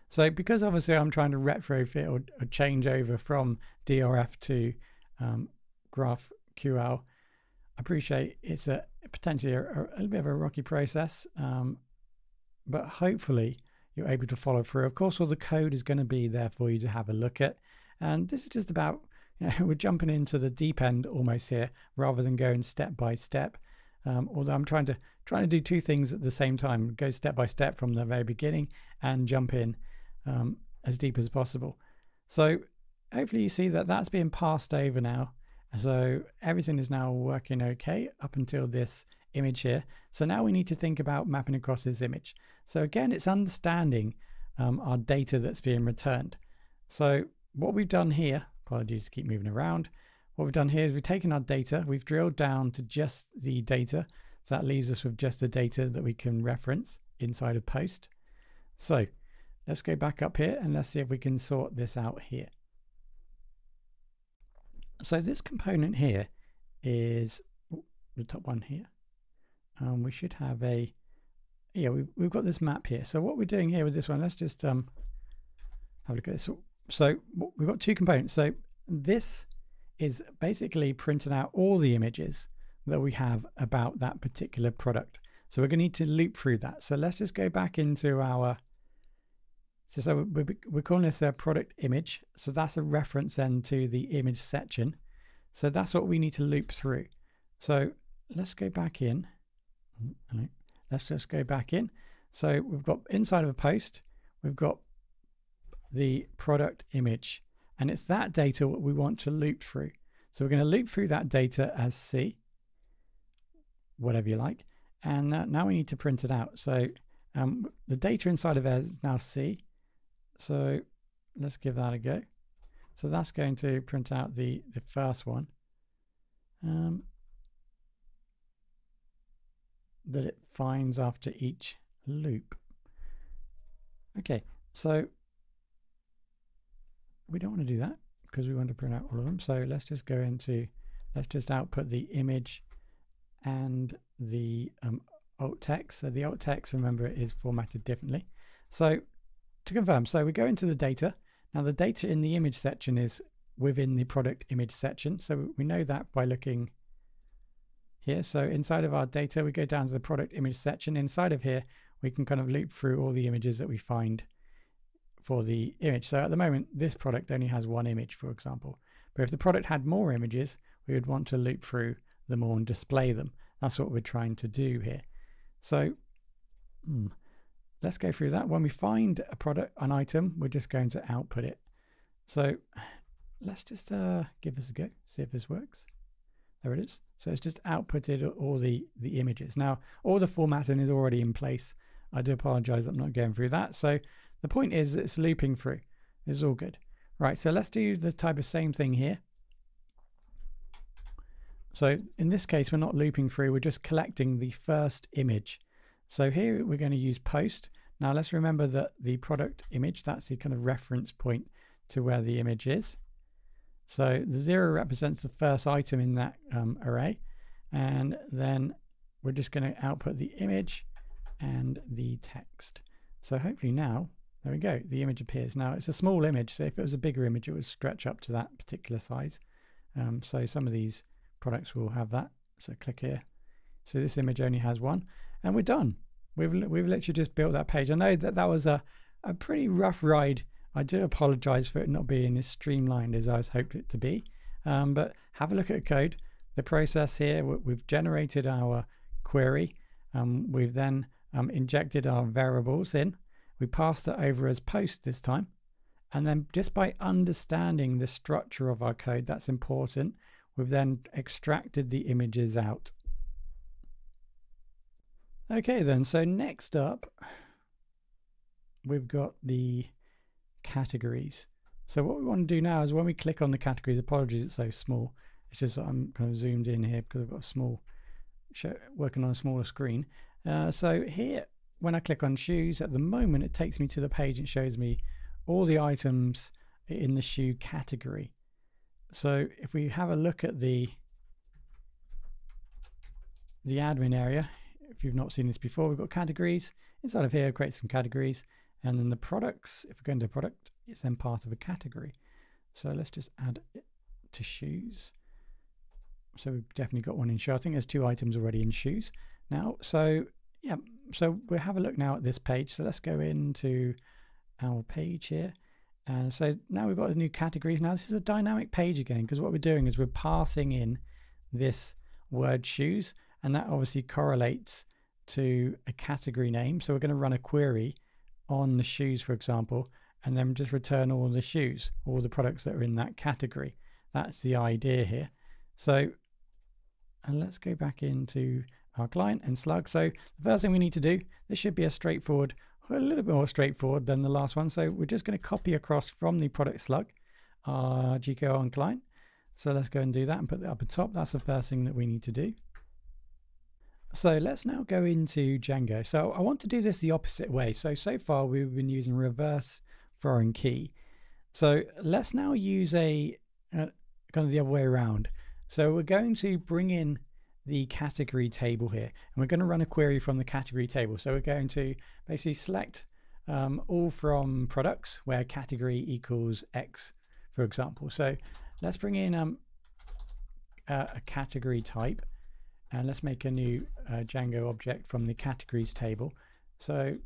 A: So because obviously I'm trying to retrofit or, or change over from DRF to um, GraphQL, I appreciate it's a potentially a, a, little bit of a rocky process, um, but hopefully you're able to follow through. Of course, all the code is going to be there for you to have a look at. And this is just about, you know, we're jumping into the deep end almost here rather than going step by step. Um, although I'm trying to trying to do two things at the same time, go step by step from the very beginning and jump in um, as deep as possible. So hopefully you see that that's being passed over now. So everything is now working okay up until this image here. So now we need to think about mapping across this image. So again, it's understanding um, our data that's being returned. So what we've done here, apologies to keep moving around, what we've done here is we've taken our data, we've drilled down to just the data. So that leaves us with just the data that we can reference inside of post. So let's go back up here and let's see if we can sort this out here. So this component here is the top one here. Um, we should have a yeah, we've, we've got this map here. So what we're doing here with this one, let's just um, have a look at this. So, so we've got two components. So this is basically printing out all the images that we have about that particular product. So we're going to need to loop through that. So let's just go back into our, so, so we're, we're calling this a product image. So that's a reference then to the image section. So that's what we need to loop through. So let's go back in. Let's just go back in. So we've got inside of a post, we've got the product image, and it's that data what we want to loop through. So we're going to loop through that data as C, whatever you like. And uh, now we need to print it out. So um, the data inside of there is now C. So let's give that a go. So that's going to print out the, the first one. Um, that it finds after each loop. Okay, so we don't want to do that because we want to print out all of them. So let's just go into, let's just output the image and the um, alt text. So the alt text, remember, is formatted differently. So to confirm, so we go into the data. Now the data in the image section is within the product image section. So we know that by looking here. So inside of our data, we go down to the product image section. Inside of here, we can kind of loop through all the images that we find for the image. So at the moment, this product only has one image, for example. But if the product had more images, we would want to loop through them all and display them. That's what we're trying to do here. So hmm, let's go through that. When we find a product, an item, we're just going to output it. So let's just uh, give this a go, see if this works. There it is. So it's just outputted all the, the images. Now, all the formatting is already in place. I do apologize, I'm not going through that. So the point is it's looping through. It's all good. Right, so let's do the type of same thing here. So in this case, we're not looping through, we're just collecting the first image. So here we're going to use post. Now let's remember that the product image, that's the kind of reference point to where the image is. So the zero represents the first item in that um, array. And then we're just going to output the image and the text. So hopefully now, there we go, the image appears. Now it's a small image, so if it was a bigger image, it would stretch up to that particular size. Um, so some of these products will have that. So click here. So this image only has one, and we're done. We've we've literally just built that page. I know that that was a a pretty rough ride. I do apologize for it not being as streamlined as I was hoped it to be. Um, but have a look at the code. The process here, we've generated our query. Um, we've then um, injected our variables in. We passed it over as post this time. And then just by understanding the structure of our code, that's important, we've then extracted the images out. Okay then, so next up, we've got the categories. So what we want to do now is when we click on the categories, apologies it's so small, it's just I'm kind of zoomed in here because I've got a small, show, working on a smaller screen. Uh, so here, when I click on shoes, at the moment it takes me to the page and shows me all the items in the shoe category. So if we have a look at the the admin area, if you've not seen this before, we've got categories. Inside of here, create some categories. And then the products, if we go into product, it's then part of a category. So let's just add it to shoes. So we've definitely got one in shoe. I think there's two items already in shoes now. So yeah, so we'll have a look now at this page. So let's go into our page here. And so now we've got a new category. Now this is a dynamic page again, because what we're doing is we're passing in this word shoes, and that obviously correlates to a category name. So we're going to run a query on the shoes, for example, and then just return all the shoes, all the products that are in that category. That's the idea here. So and let's go back into our client and slug. So the first thing we need to do, this should be a straightforward, a little bit more straightforward than the last one. So we're just going to copy across from the product slug our GQL on client. So let's go and do that and put that up at top. That's the first thing that we need to do. So let's now go into Django. So I want to do this the opposite way. So, so far we've been using reverse foreign key. So let's now use a uh, kind of the other way around. So we're going to bring in the category table here and we're going to run a query from the category table. So we're going to basically select um, all from products where category equals X, for example. So let's bring in um, a, a category type and let's make a new uh, Django object from the categories table. So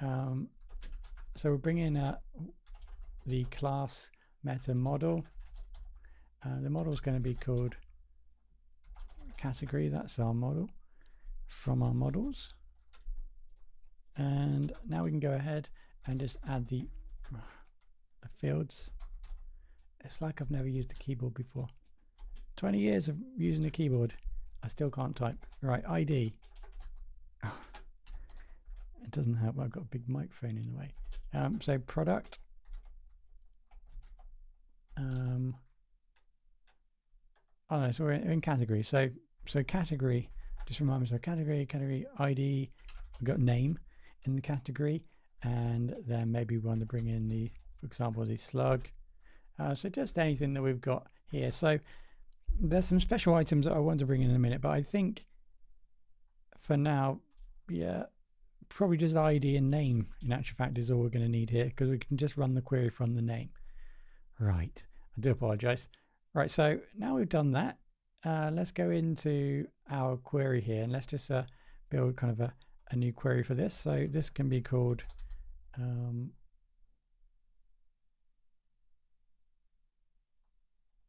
A: um, so we'll bring in uh, the class meta model. Uh, the model is going to be called category. That's our model from our models. And now we can go ahead and just add the, the fields. It's like I've never used a keyboard before. 20 years of using a keyboard. I still can't type. Right, ID. it doesn't help. I've got a big microphone in the way. Um, so product. Um, oh no, so we're in, in category. So so category, just remind me, so category, category ID, we've got name in the category, and then maybe we want to bring in the, for example, the slug. Uh, so just anything that we've got here. So there's some special items that I want to bring in, in a minute, but I think for now, yeah, probably just ID and name in actual fact is all we're going to need here because we can just run the query from the name. Right, I do apologize. Right, so now we've done that, uh, let's go into our query here and let's just uh, build kind of a, a, new query for this. So this can be called um,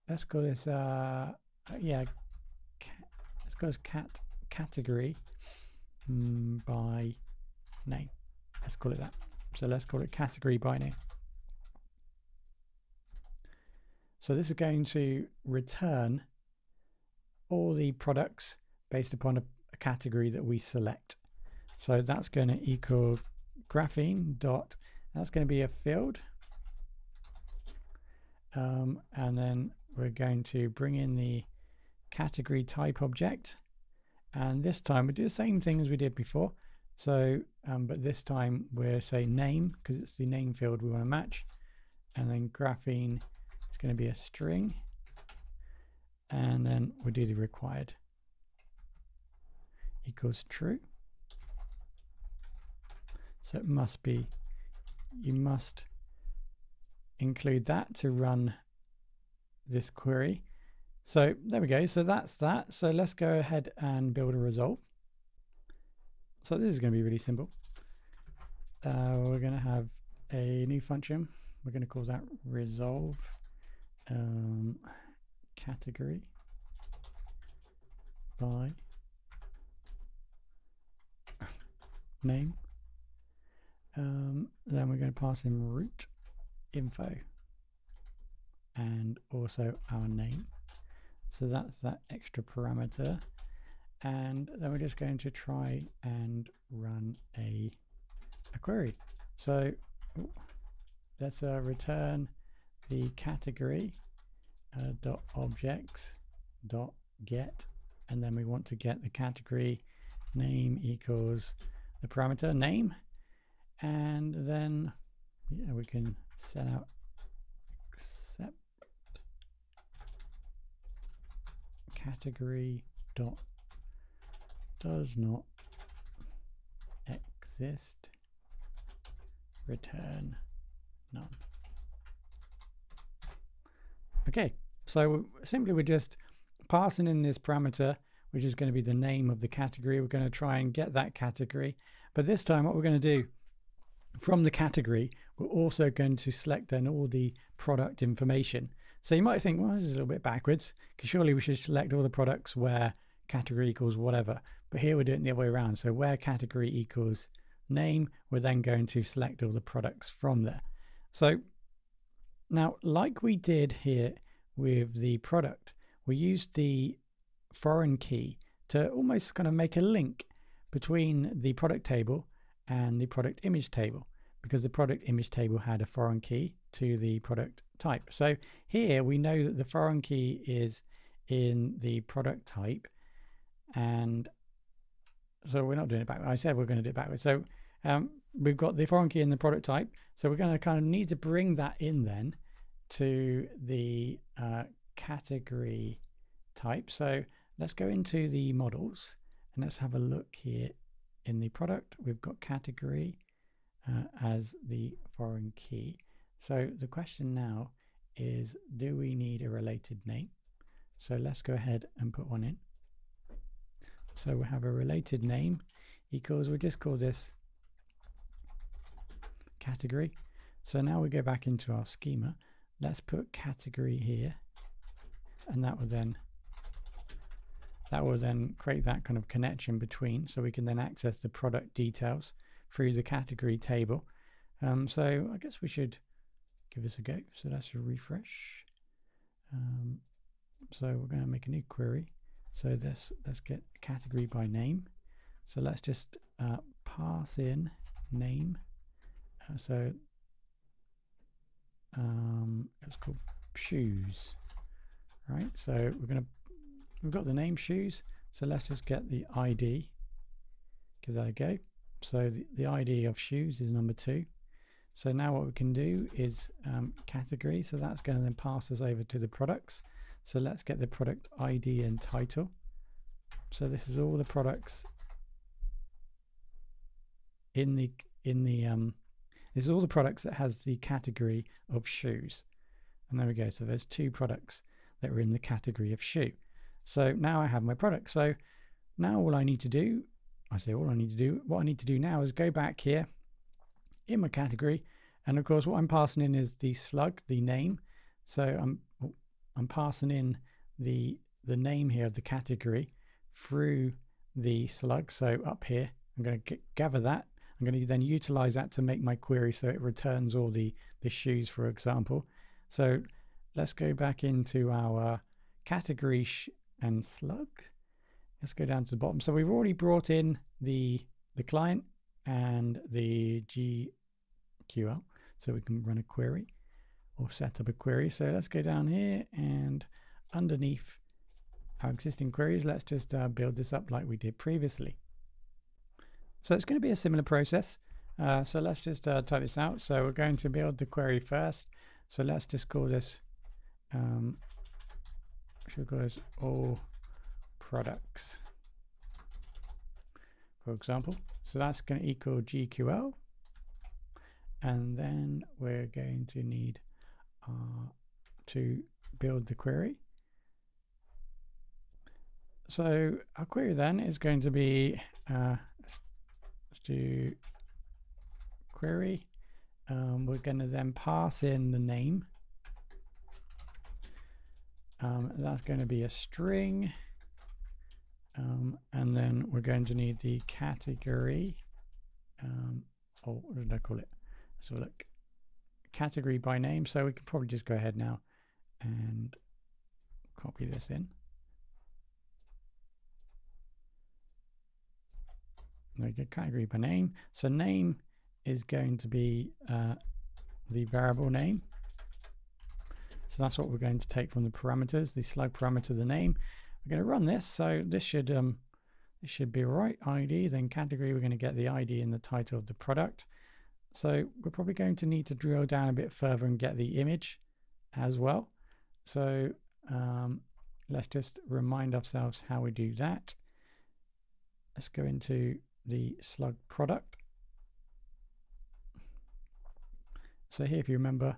A: let's call this uh, yeah let's call this cat category mm, by name. Let's call it that. So let's call it category by name. So this is going to return all the products based upon a, a category that we select. So that's going to equal graphene dot, that's going to be a field. Um, and then we're going to bring in the category type object. And this time we do the same thing as we did before. So, um, but this time we're say name because it's the name field we want to match. And then graphene is going to be a string. And then we'll do the required equals true. So it must be, you must include that to run this query. So there we go. So that's that. So let's go ahead and build a resolve. So this is going to be really simple. Uh, we're going to have a new function. We're going to call that resolve um, category by name. Um, then we're going to pass in root info and also our name. So that's that extra parameter. And then we're just going to try and run a, a query. So let's uh, return the category uh, dot objects dot get and then we want to get the category name equals the parameter name and then yeah, we can set out except category dot does not exist. Return none. Okay so simply we're just passing in this parameter which is going to be the name of the category. We're going to try and get that category. But this time what we're going to do from the category, we're also going to select then all the product information. So you might think, well, this is a little bit backwards, because surely we should select all the products where category equals whatever. But here we're doing it the other way around. So where category equals name, we're then going to select all the products from there. So now, like we did here with the product, we used the foreign key to almost kind of make a link between the product table and the product image table because the product image table had a foreign key to the product type. So here we know that the foreign key is in the product type and so we're not doing it backwards. I said we're going to do it backwards. So um, we've got the foreign key in the product type. So we're going to kind of need to bring that in then to the uh, category type. So let's go into the models and let's have a look here in the product, we've got category uh, as the foreign key. So the question now is, do we need a related name? So let's go ahead and put one in. So we have a related name equals, we'll just call this category. So now we go back into our schema. Let's put category here. And that will then that will then create that kind of connection between so we can then access the product details through the category table. Um, so I guess we should give this a go. So that's a refresh. Um, so we're going to make a new query. So this let's get category by name. So let's just uh, pass in name. Uh, so um, it's called shoes, right? So we're going to We've got the name shoes, so let's just get the ID. Give that a go. So the, the ID of shoes is number two. So now what we can do is um, category. So that's going to then pass us over to the products. So let's get the product ID and title. So this is all the products in the in the um this is all the products that has the category of shoes. And there we go. So there's two products that are in the category of shoe. So now I have my product. So now all I need to do, I say all I need to do, what I need to do now is go back here in my category. And of course, what I'm passing in is the slug, the name. So I'm, I'm passing in the, the name here of the category through the slug. So up here, I'm going to gather that. I'm going to then utilize that to make my query so it returns all the, the shoes, for example. So let's go back into our category and slug. Let's go down to the bottom. So we've already brought in the the client and the GQL, so we can run a query or set up a query. So let's go down here and underneath our existing queries, let's just uh, build this up like we did previously. So it's going to be a similar process. Uh, so let's just uh, type this out. So we're going to build the query first. So let's just call this, um, should call this all products, for example. So that's going to equal GQL. And then we're going to need uh, to build the query. So our query then is going to be, uh, let's do query. Um, we're going to then pass in the name. Um, that's going to be a string. Um, and then we're going to need the category. Um, oh, what did I call it? So look, category by name. So we can probably just go ahead now and copy this in. There we category by name. So name is going to be uh, the variable name. So that's what we're going to take from the parameters, the slug parameter, the name. We're going to run this, so this should um, this should be right ID. Then category, we're going to get the ID and the title of the product. So we're probably going to need to drill down a bit further and get the image as well. So um, let's just remind ourselves how we do that. Let's go into the slug product. So here, if you remember,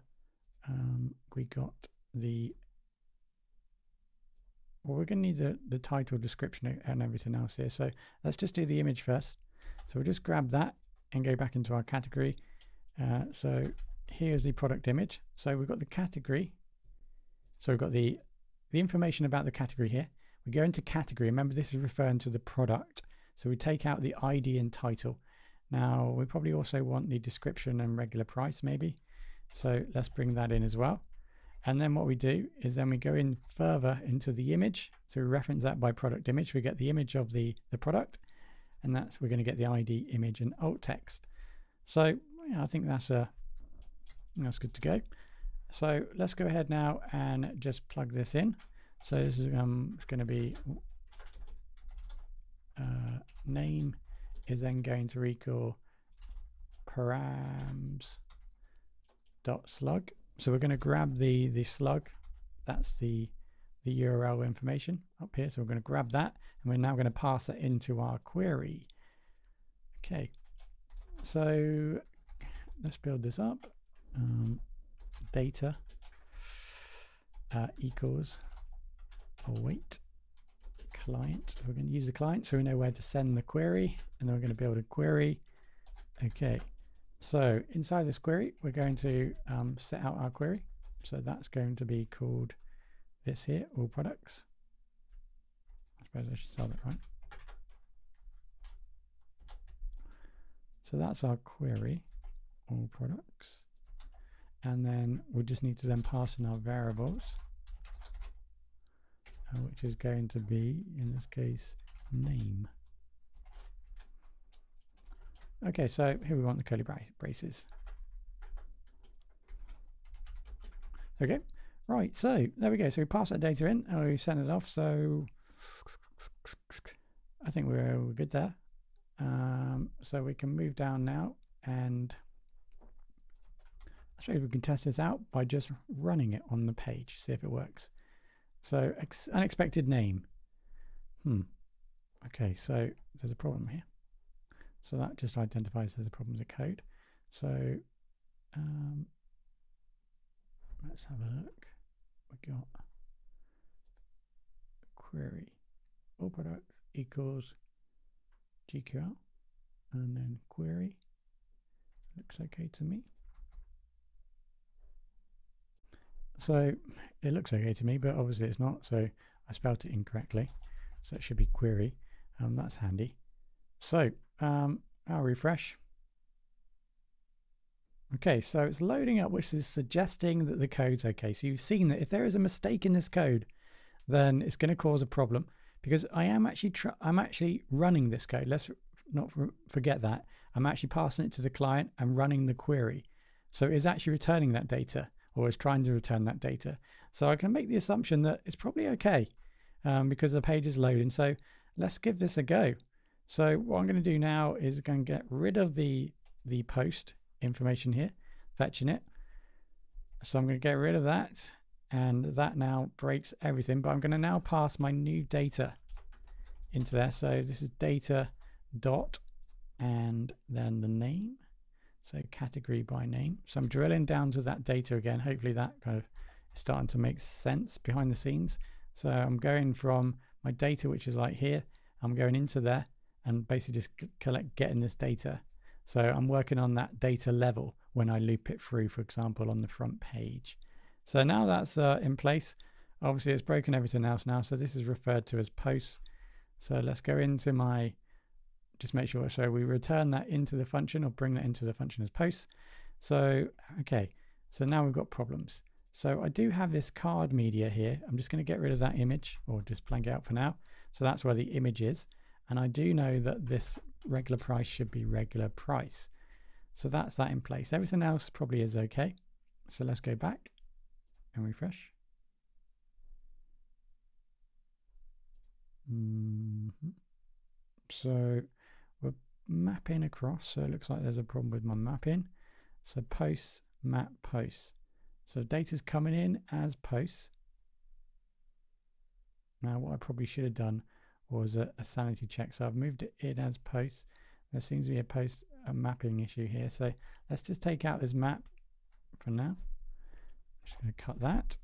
A: um, we got the, well, we're going to need the, the title, description, and everything else here. So let's just do the image first. So we'll just grab that and go back into our category. Uh, so here's the product image. So we've got the category. So we've got the, the information about the category here. We go into category. Remember, this is referring to the product. So we take out the ID and title. Now we probably also want the description and regular price maybe. So let's bring that in as well. And then what we do is then we go in further into the image. So we reference that by product image. We get the image of the, the product and that's we're going to get the ID image and alt text. So yeah, I think that's a that's good to go. So let's go ahead now and just plug this in. So this is um, it's going to be uh, name is then going to equal params dot slug. So we're going to grab the the slug. That's the the URL information up here. So we're going to grab that and we're now going to pass it into our query. Okay, so let's build this up. Um, data uh, equals await client. We're going to use the client so we know where to send the query and then we're going to build a query. Okay, so inside this query, we're going to um, set out our query. So that's going to be called this here, all products. I suppose I should spell that right. So that's our query, all products. And then we just need to then pass in our variables, uh, which is going to be, in this case, name. Okay, so here we want the curly braces. Okay, right, so there we go. So we pass that data in and we send it off. So I think we're, good there. Um, so we can move down now and I suppose we can test this out by just running it on the page, see if it works. So unexpected name. Hmm. Okay, so there's a problem here. So that just identifies there's a problem with the code. So um, let's have a look. We got query all products equals GQL and then query looks okay to me. So it looks okay to me, but obviously it's not. So I spelled it incorrectly. So it should be query. Um, that's handy. So um, I'll refresh. Okay, so it's loading up, which is suggesting that the code's okay. So you've seen that if there is a mistake in this code, then it's going to cause a problem because I am actually I'm actually running this code. Let's not forget that. I'm actually passing it to the client and running the query. So it's actually returning that data or is trying to return that data. So I can make the assumption that it's probably okay um, because the page is loading. So let's give this a go. So what I'm going to do now is going to get rid of the the post information here, fetching it. So I'm going to get rid of that and that now breaks everything, but I'm going to now pass my new data into there. So this is data dot and then the name. So category by name. So I'm drilling down to that data again. Hopefully that kind of is starting to make sense behind the scenes. So I'm going from my data, which is like here, I'm going into there and basically just collect getting this data. So I'm working on that data level when I loop it through, for example, on the front page. So now that's uh, in place. Obviously, it's broken everything else now. So this is referred to as posts. So let's go into my, just make sure. So we return that into the function or bring that into the function as posts. So, okay. So now we've got problems. So I do have this card media here. I'm just going to get rid of that image or just blank it out for now. So that's where the image is. And I do know that this regular price should be regular price. So that's that in place. Everything else probably is okay. So let's go back and refresh. Mm -hmm. So we're mapping across. So it looks like there's a problem with my mapping. So posts, map, posts. So data's coming in as posts. Now what I probably should have done was a, a sanity check. So I've moved it in as posts. There seems to be a post a mapping issue here. So let's just take out this map for now. I'm just going to cut that.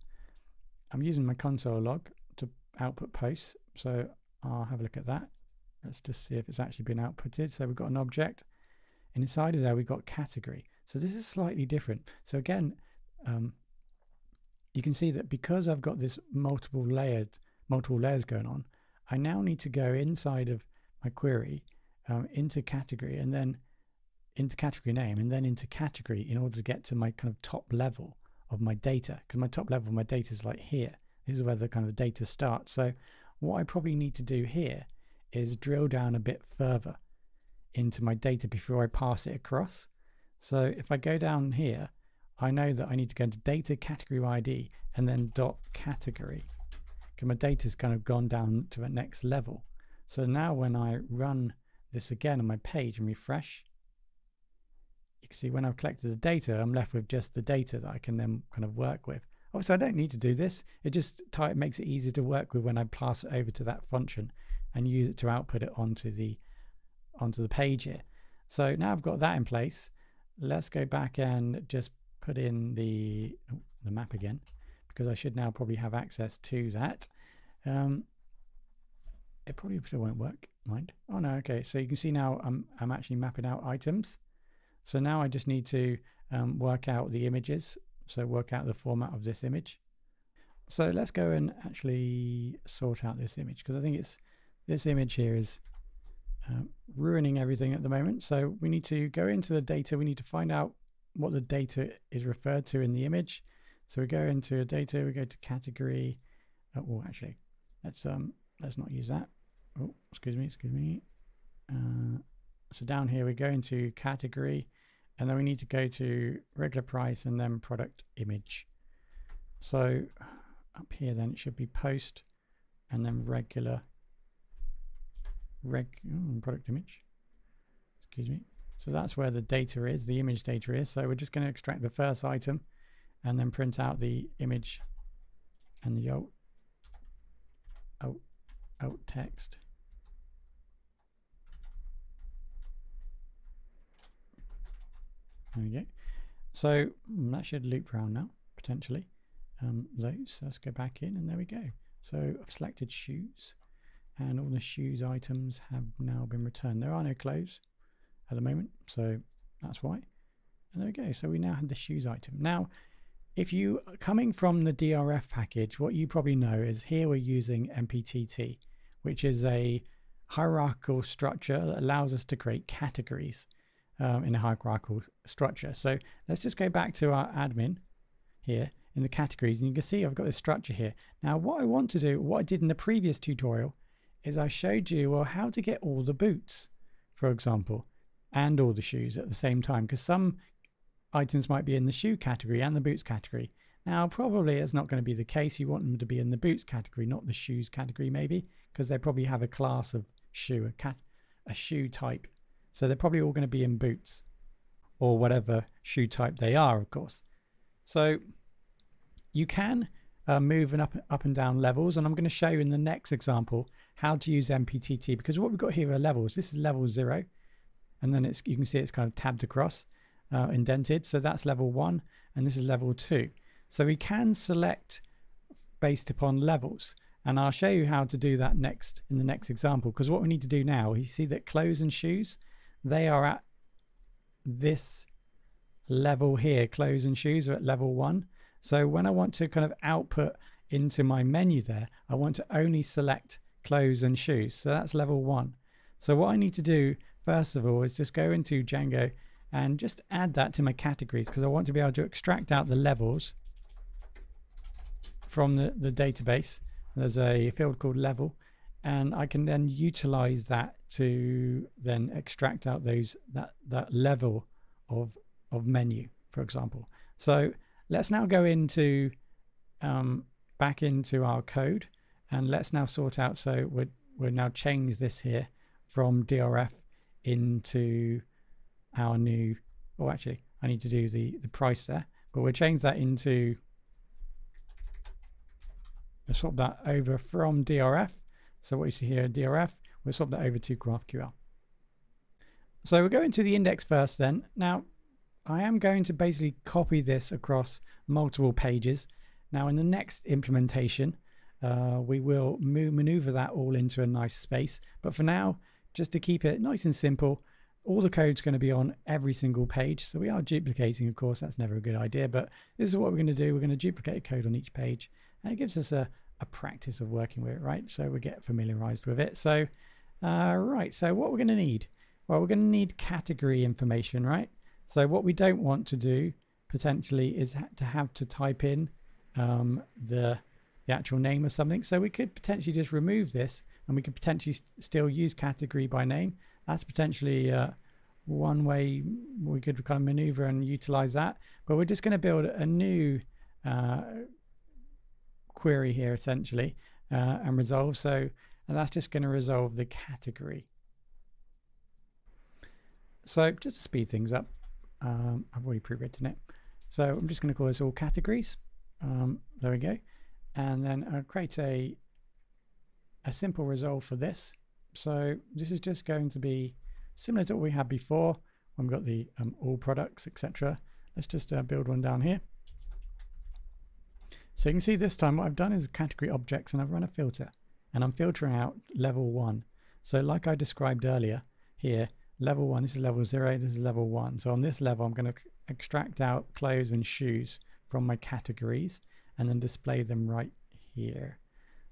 A: I'm using my console log to output posts. So I'll have a look at that. Let's just see if it's actually been outputted. So we've got an object. And inside of there, we've got category. So this is slightly different. So again, um, you can see that because I've got this multiple layered, multiple layers going on, I now need to go inside of my query um, into category and then into category name and then into category in order to get to my kind of top level of my data because my top level of my data is like here. This is where the kind of data starts. So what I probably need to do here is drill down a bit further into my data before I pass it across. So if I go down here, I know that I need to go into data category ID and then dot category because my data's kind of gone down to the next level. So now when I run this again on my page and refresh, you can see when I've collected the data, I'm left with just the data that I can then kind of work with. Obviously, I don't need to do this. It just type makes it easier to work with when I pass it over to that function and use it to output it onto the onto the page here. So now I've got that in place. Let's go back and just put in the oh, the map again because I should now probably have access to that. Um, it probably still won't work, mind. Oh no, okay. So you can see now I'm I'm actually mapping out items. So now I just need to um, work out the images. So work out the format of this image. So let's go and actually sort out this image because I think it's this image here is uh, ruining everything at the moment. So we need to go into the data. We need to find out what the data is referred to in the image. So we go into data, we go to category. Oh, well, actually, let's um let's not use that. Oh, excuse me, excuse me. Uh, so down here we go into category and then we need to go to regular price and then product image. So up here then it should be post and then regular reg oh, product image. Excuse me. So that's where the data is, the image data is. So we're just going to extract the first item and then print out the image and the out, out, out text. There we go. So mm, that should loop around now, potentially. Um, those, let's go back in and there we go. So I've selected shoes and all the shoes items have now been returned. There are no clothes at the moment, so that's why. And there we go. So we now have the shoes item. Now, if you coming from the DRF package, what you probably know is here we're using MPTT, which is a hierarchical structure that allows us to create categories um, in a hierarchical structure. So let's just go back to our admin here in the categories and you can see I've got this structure here. Now what I want to do, what I did in the previous tutorial is I showed you well how to get all the boots, for example, and all the shoes at the same time because some items might be in the shoe category and the boots category. Now probably it's not going to be the case. You want them to be in the boots category, not the shoes category maybe because they probably have a class of shoe, a cat a shoe type. So they're probably all going to be in boots or whatever shoe type they are, of course. So you can uh, move and up, up and down levels. And I'm going to show you in the next example how to use MPTT because what we've got here are levels. This is level zero. And then it's you can see it's kind of tabbed across, uh, indented. So that's level one. And this is level two. So we can select based upon levels. And I'll show you how to do that next in the next example. Because what we need to do now, you see that clothes and shoes, they are at this level here. Clothes and shoes are at level one. So when I want to kind of output into my menu there, I want to only select clothes and shoes. So that's level one. So what I need to do first of all is just go into Django and just add that to my categories because I want to be able to extract out the levels from the, the database. There's a field called level and I can then utilize that to then extract out those that that level of of menu, for example. So Let's now go into um, back into our code and let's now sort out. So we're, we'll now change this here from DRF into our new, oh, actually, I need to do the, the price there, but we'll change that into, we'll swap that over from DRF. So what you see here, DRF, we'll swap that over to GraphQL. So we'll go into the index first then. Now, I am going to basically copy this across multiple pages. Now in the next implementation, uh, we will move, maneuver that all into a nice space. But for now, just to keep it nice and simple, all the code's going to be on every single page. So we are duplicating, of course, that's never a good idea, but this is what we're going to do. We're going to duplicate code on each page and it gives us a, a practice of working with it, right? So we get familiarized with it. So, uh, right, so what we're going to need? Well, we're going to need category information, right? So what we don't want to do potentially is to have to type in um, the, the actual name of something. So we could potentially just remove this and we could potentially st still use category by name. That's potentially uh, one way we could kind of maneuver and utilize that. But we're just going to build a new uh, query here essentially uh, and resolve. So and that's just going to resolve the category. So just to speed things up, um, I've already pre-written it. So I'm just going to call this all categories. Um, there we go. And then I'll create a, a simple resolve for this. So this is just going to be similar to what we had before when we've got the um, all products, etc. Let's just uh, build one down here. So you can see this time what I've done is category objects and I've run a filter and I'm filtering out level one. So like I described earlier here, level one, this is level zero, this is level one. So on this level, I'm going to extract out clothes and shoes from my categories and then display them right here.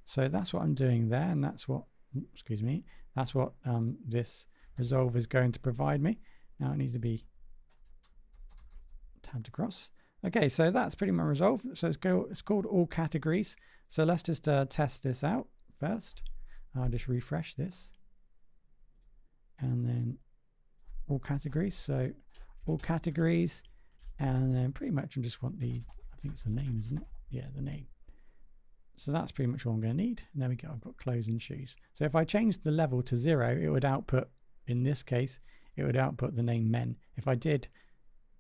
A: So that's what I'm doing there. And that's what, excuse me, that's what um, this resolve is going to provide me. Now it needs to be tabbed across. Okay, so that's pretty much resolved. So it's, go, it's called all categories. So let's just uh, test this out first. I'll just refresh this. And then all categories. So all categories, and then pretty much I just want the, I think it's the name, isn't it? Yeah, the name. So that's pretty much all I'm going to need. And there we go, I've got clothes and shoes. So if I change the level to zero, it would output, in this case, it would output the name men. If I did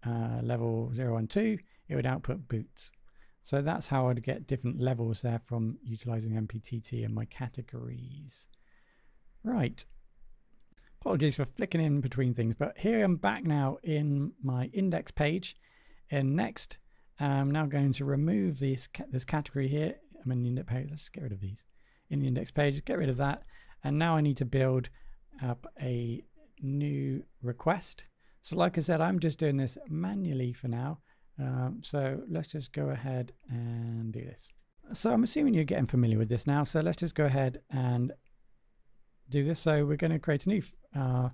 A: uh, level zero and two, it would output boots. So that's how I'd get different levels there from utilizing MPTT and my categories. Right, Apologies for flicking in between things, but here I'm back now in my index page. And next, I'm now going to remove this, this category here. I'm in the index page. Let's get rid of these. In the index page, get rid of that. And now I need to build up a new request. So like I said, I'm just doing this manually for now. Um, so let's just go ahead and do this. So I'm assuming you're getting familiar with this now. So let's just go ahead and do this. So we're going to create a new uh,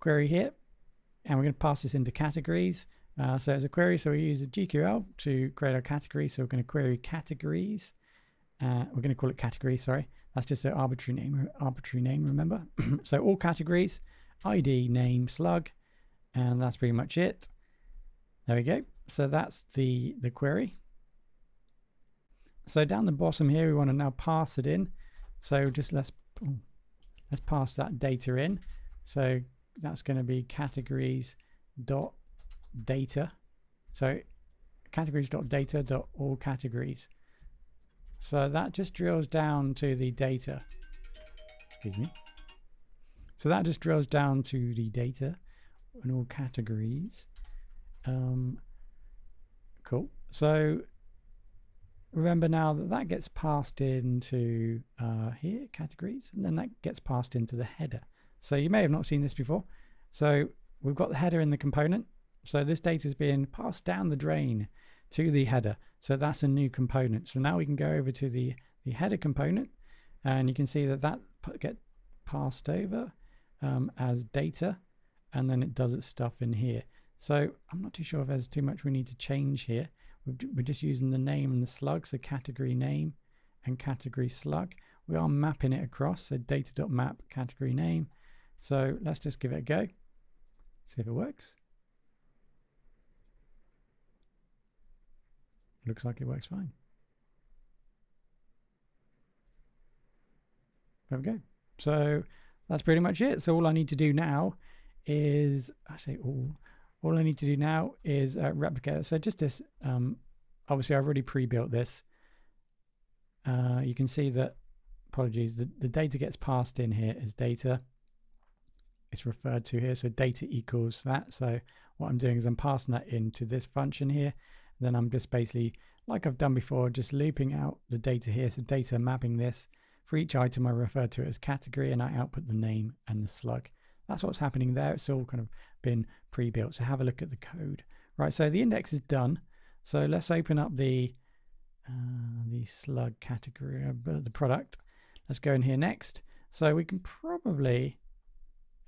A: query here, and we're going to pass this into categories. Uh, so as a query, so we use a GQL to create our category. So we're going to query categories. Uh, we're going to call it category. Sorry, that's just an arbitrary name. Arbitrary name, remember. so all categories, ID, name, slug, and that's pretty much it. There we go. So that's the the query. So down the bottom here, we want to now pass it in. So just let's let's pass that data in. So that's going to be categories dot data. So categories dot data dot all categories. So that just drills down to the data. Excuse me. So that just drills down to the data and all categories. Um, cool. So remember now that that gets passed into uh, here, categories, and then that gets passed into the header. So you may have not seen this before. So we've got the header in the component. So this data is being passed down the drain to the header. So that's a new component. So now we can go over to the, the header component and you can see that that get passed over um, as data and then it does its stuff in here. So I'm not too sure if there's too much we need to change here. We're just using the name and the slug, so category name and category slug. We are mapping it across, so data.map category name. So let's just give it a go, see if it works. Looks like it works fine. There we go. So that's pretty much it. So all I need to do now is, I say all, all I need to do now is uh, replicate. So just this, um, obviously I've already pre-built this. Uh, you can see that, apologies, the, the data gets passed in here as data. It's referred to here, so data equals that. So what I'm doing is I'm passing that into this function here. Then I'm just basically, like I've done before, just looping out the data here. So data mapping this. For each item, I refer to it as category and I output the name and the slug. That's what's happening there. It's all kind of been pre-built. So have a look at the code. Right, so the index is done. So let's open up the uh, the slug category, uh, the product. Let's go in here next. So we can probably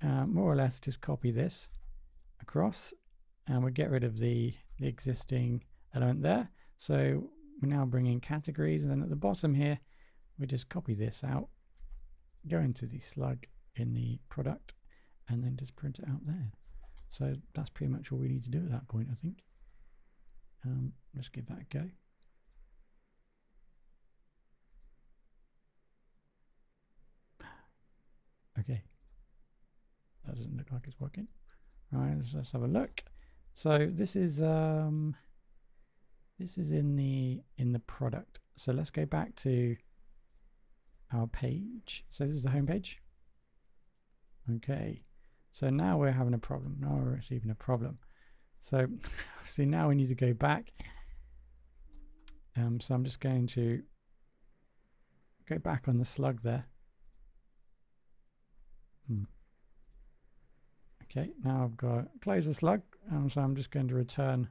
A: uh, more or less just copy this across and we get rid of the, the existing element there. So we now bring in categories and then at the bottom here, we just copy this out, go into the slug in the product and then just print it out there. So that's pretty much all we need to do at that point, I think. Um, let's give that a go. Okay. That doesn't look like it's working. Right, let's, let's have a look. So this is um, this is in the in the product. So let's go back to our page. So this is the home page. Okay. So now we're having a problem. Now we're receiving a problem. So see now we need to go back. Um, so I'm just going to go back on the slug there. Hmm. Okay, now I've got close the slug, um, so I'm just going to return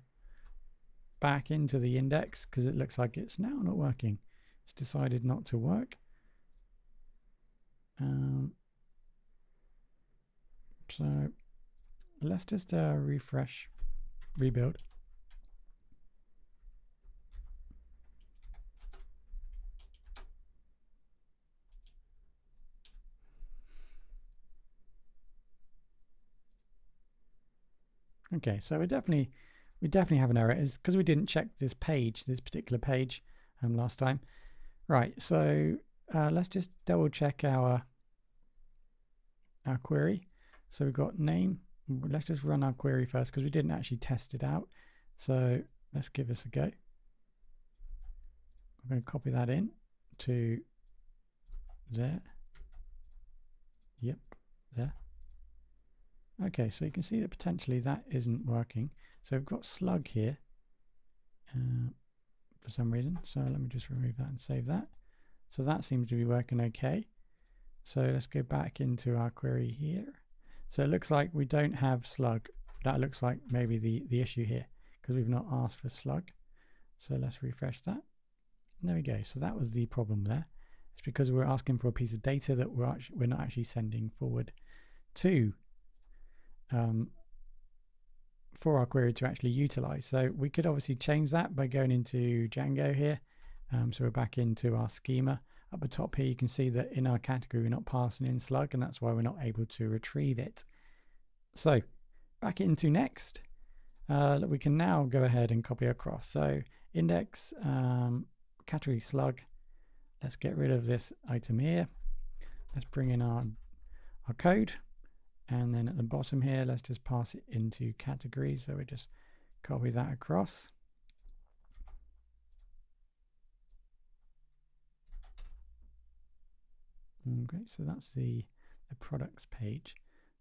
A: back into the index because it looks like it's now not working. It's decided not to work. Um, so let's just uh, refresh, rebuild. Okay, so we definitely we definitely have an error. Is because we didn't check this page, this particular page, um, last time. Right, so uh, let's just double check our our query. So we've got name. Let's just run our query first because we didn't actually test it out. So let's give this a go. I'm going to copy that in to there. Yep, there. Okay, so you can see that potentially that isn't working. So we've got slug here uh, for some reason. So let me just remove that and save that. So that seems to be working okay. So let's go back into our query here. So it looks like we don't have slug. That looks like maybe the, the issue here because we've not asked for slug. So let's refresh that. There we go. So that was the problem there. It's because we're asking for a piece of data that we're, actually, we're not actually sending forward to um, for our query to actually utilize. So we could obviously change that by going into Django here. Um, so we're back into our schema. Up the top here, you can see that in our category, we're not passing in slug, and that's why we're not able to retrieve it. So back into next, uh, we can now go ahead and copy across. So index, um, category slug. Let's get rid of this item here. Let's bring in our, our code And then at the bottom here, let's just pass it into categories. So we just copy that across. Okay, so that's the, the products page.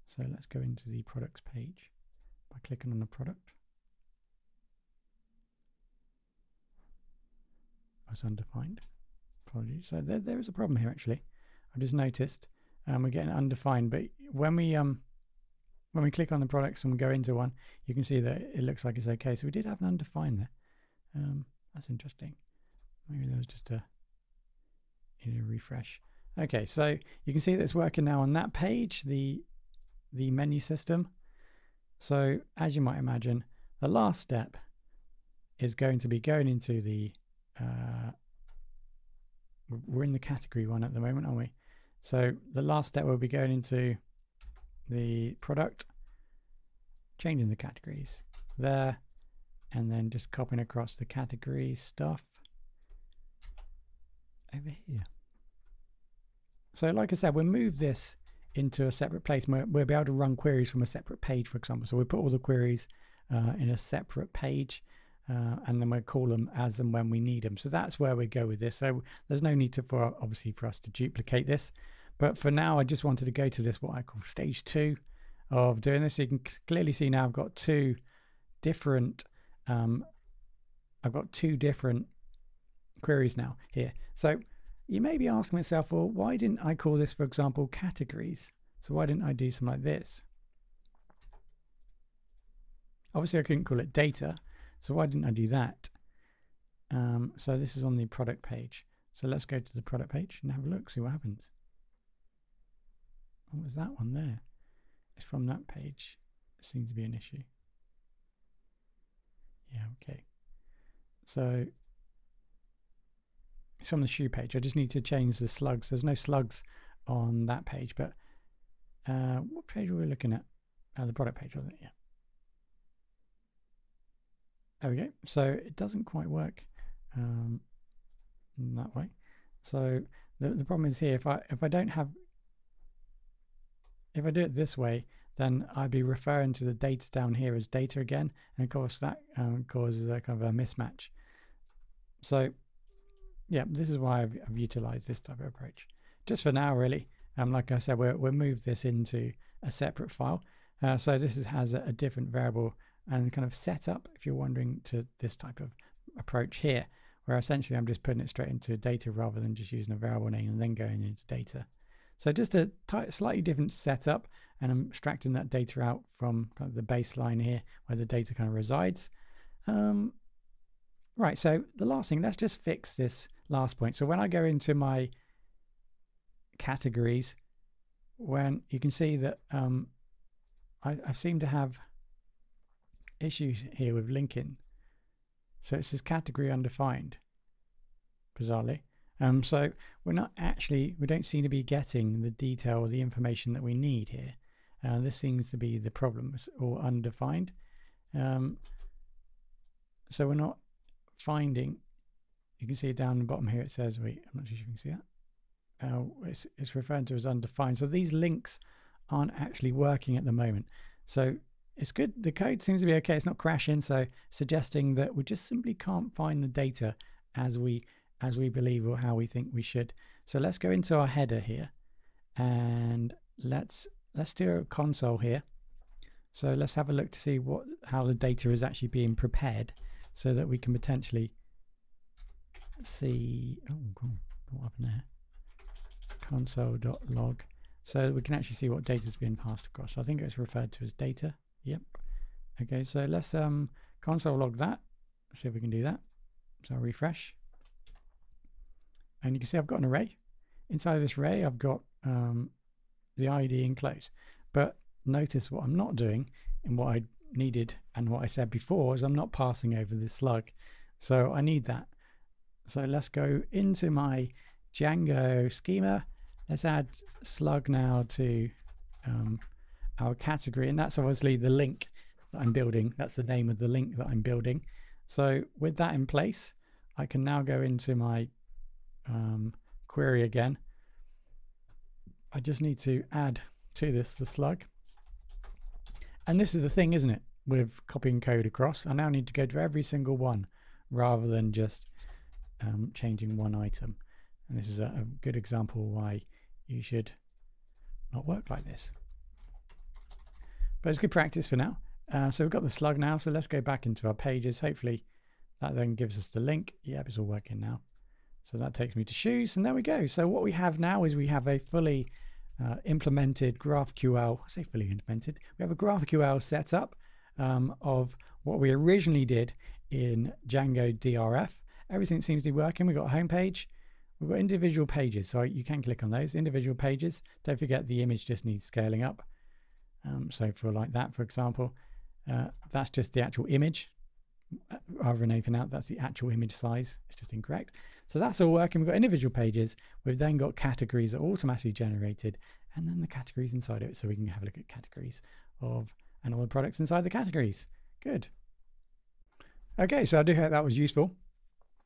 A: So let's go into the products page by clicking on the product. It's undefined. Apologies. So there, there is a problem here actually. I've just noticed um, we're getting undefined, but when we um when we click on the products and we go into one, you can see that it looks like it's okay. So we did have an undefined there. Um, that's interesting. Maybe there was just a, a refresh. Okay, so you can see that it's working now on that page, the the menu system. So as you might imagine, the last step is going to be going into the uh, we're in the category one at the moment, aren't we? So the last step will be going into the product, changing the categories there, and then just copying across the category stuff over here. So like I said, we'll move this into a separate place. We'll, we'll be able to run queries from a separate page, for example. So we'll put all the queries uh, in a separate page uh, and then we'll call them as and when we need them. So that's where we go with this. So there's no need to, for obviously for us to duplicate this. But for now, I just wanted to go to this, what I call stage two of doing this. So you can clearly see now I've got two different, um, I've got two different queries now here. So you may be asking yourself, well, why didn't I call this, for example, categories? So why didn't I do something like this? Obviously, I couldn't call it data so why didn't I do that? Um, so this is on the product page. So let's go to the product page and have a look, see what happens. What was that one there? It's from that page. It seems to be an issue. Yeah, okay. So it's on the shoe page. I just need to change the slugs. There's no slugs on that page, but uh, what page were we looking at? Uh, the product page, wasn't it? Yeah. There we go. So it doesn't quite work um, that way. So the the problem is here. If I if I don't have if I do it this way, then I'd be referring to the data down here as data again, and of course that um, causes a kind of a mismatch. So yeah, this is why I've, I've utilized this type of approach. Just for now, really. Um, like I said, we'll, we'll move this into a separate file. Uh, so this is, has a, a different variable and kind of set up if you're wondering to this type of approach here, where essentially I'm just putting it straight into data rather than just using a variable name and then going into data. So just a slightly different setup and I'm extracting that data out from kind of the baseline here where the data kind of resides. Um, right, so the last thing, let's just fix this last point. So when I go into my categories, when you can see that um, I, I seem to have issues here with linking. So it says category undefined, bizarrely. Um, so we're not actually, we don't seem to be getting the detail or the information that we need here. Uh, this seems to be the problem, or undefined. Um, so we're not finding, you can see down the bottom here, it says, wait, I'm not sure if you can see that. Uh, it's, it's referred to as undefined. So these links aren't actually working at the moment. So it's good. The code seems to be okay. It's not crashing, so suggesting that we just simply can't find the data as we as we believe or how we think we should. So let's go into our header here, and let's let's do a console here. So let's have a look to see what how the data is actually being prepared, so that we can potentially see. Oh. What happened there? Console.log. So we can actually see what data is being passed across. So I think it's referred to as data. Yep. Okay, so let's um, console log that. See if we can do that. So I'll refresh. And you can see I've got an array. Inside of this array, I've got um, the ID enclosed. But notice what I'm not doing and what I needed and what I said before is I'm not passing over this slug. So I need that. So let's go into my Django schema. Let's add slug now to um, our category, and that's obviously the link that I'm building. That's the name of the link that I'm building. So with that in place, I can now go into my um, query again. I just need to add to this the slug. And this is the thing, isn't it? With copying code across, I now need to go to every single one rather than just um, changing one item. And this is a, a good example why you should not work like this. But it's good practice for now. Uh, so we've got the slug now, so let's go back into our pages. Hopefully that then gives us the link. Yep, it's all working now. So that takes me to shoes, and there we go. So what we have now is we have a fully uh, implemented GraphQL, I say fully implemented, we have a GraphQL setup um, of what we originally did in Django DRF. Everything seems to be working. We've got a home page, we've got individual pages, so you can click on those individual pages. Don't forget the image just needs scaling up. Um, so for like that, for example, uh, that's just the actual image uh, rather than anything else. That's the actual image size. It's just incorrect. So that's all working. We've got individual pages. We've then got categories that are automatically generated and then the categories inside it. So we can have a look at categories of and all the products inside the categories. Good. Okay, so I do hope that was useful.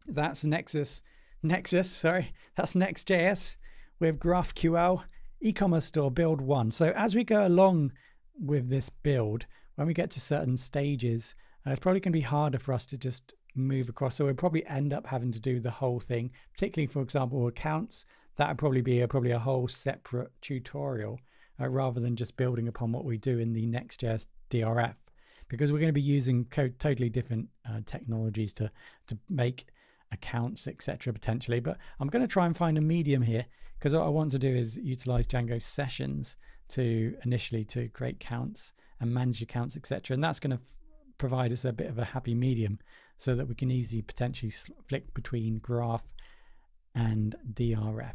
A: That's Nexus, Nexus, sorry, that's Next.js with GraphQL e-commerce store build one. So as we go along with this build, when we get to certain stages, uh, it's probably going to be harder for us to just move across. So we'll probably end up having to do the whole thing, particularly for example, accounts. That would probably be a, probably a whole separate tutorial uh, rather than just building upon what we do in the Next.js DRF because we're going to be using totally different uh, technologies to, to make accounts, etc. potentially. But I'm going to try and find a medium here because what I want to do is utilize Django sessions to initially to create counts and manage accounts, etc. And that's going to provide us a bit of a happy medium so that we can easily potentially flick between graph and DRF.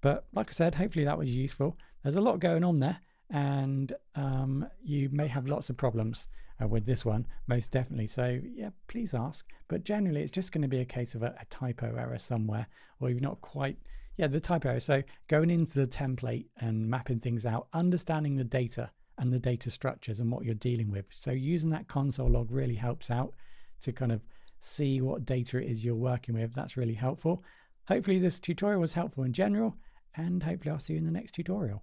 A: But like I said, hopefully that was useful. There's a lot going on there, and um, you may have lots of problems uh, with this one, most definitely. So yeah, please ask. But generally, it's just going to be a case of a, a typo error somewhere, or you're not quite yeah the typo. So going into the template and mapping things out, understanding the data and the data structures and what you're dealing with. So using that console log really helps out to kind of see what data it is you're working with. That's really helpful. Hopefully this tutorial was helpful in general and hopefully I'll see you in the next tutorial.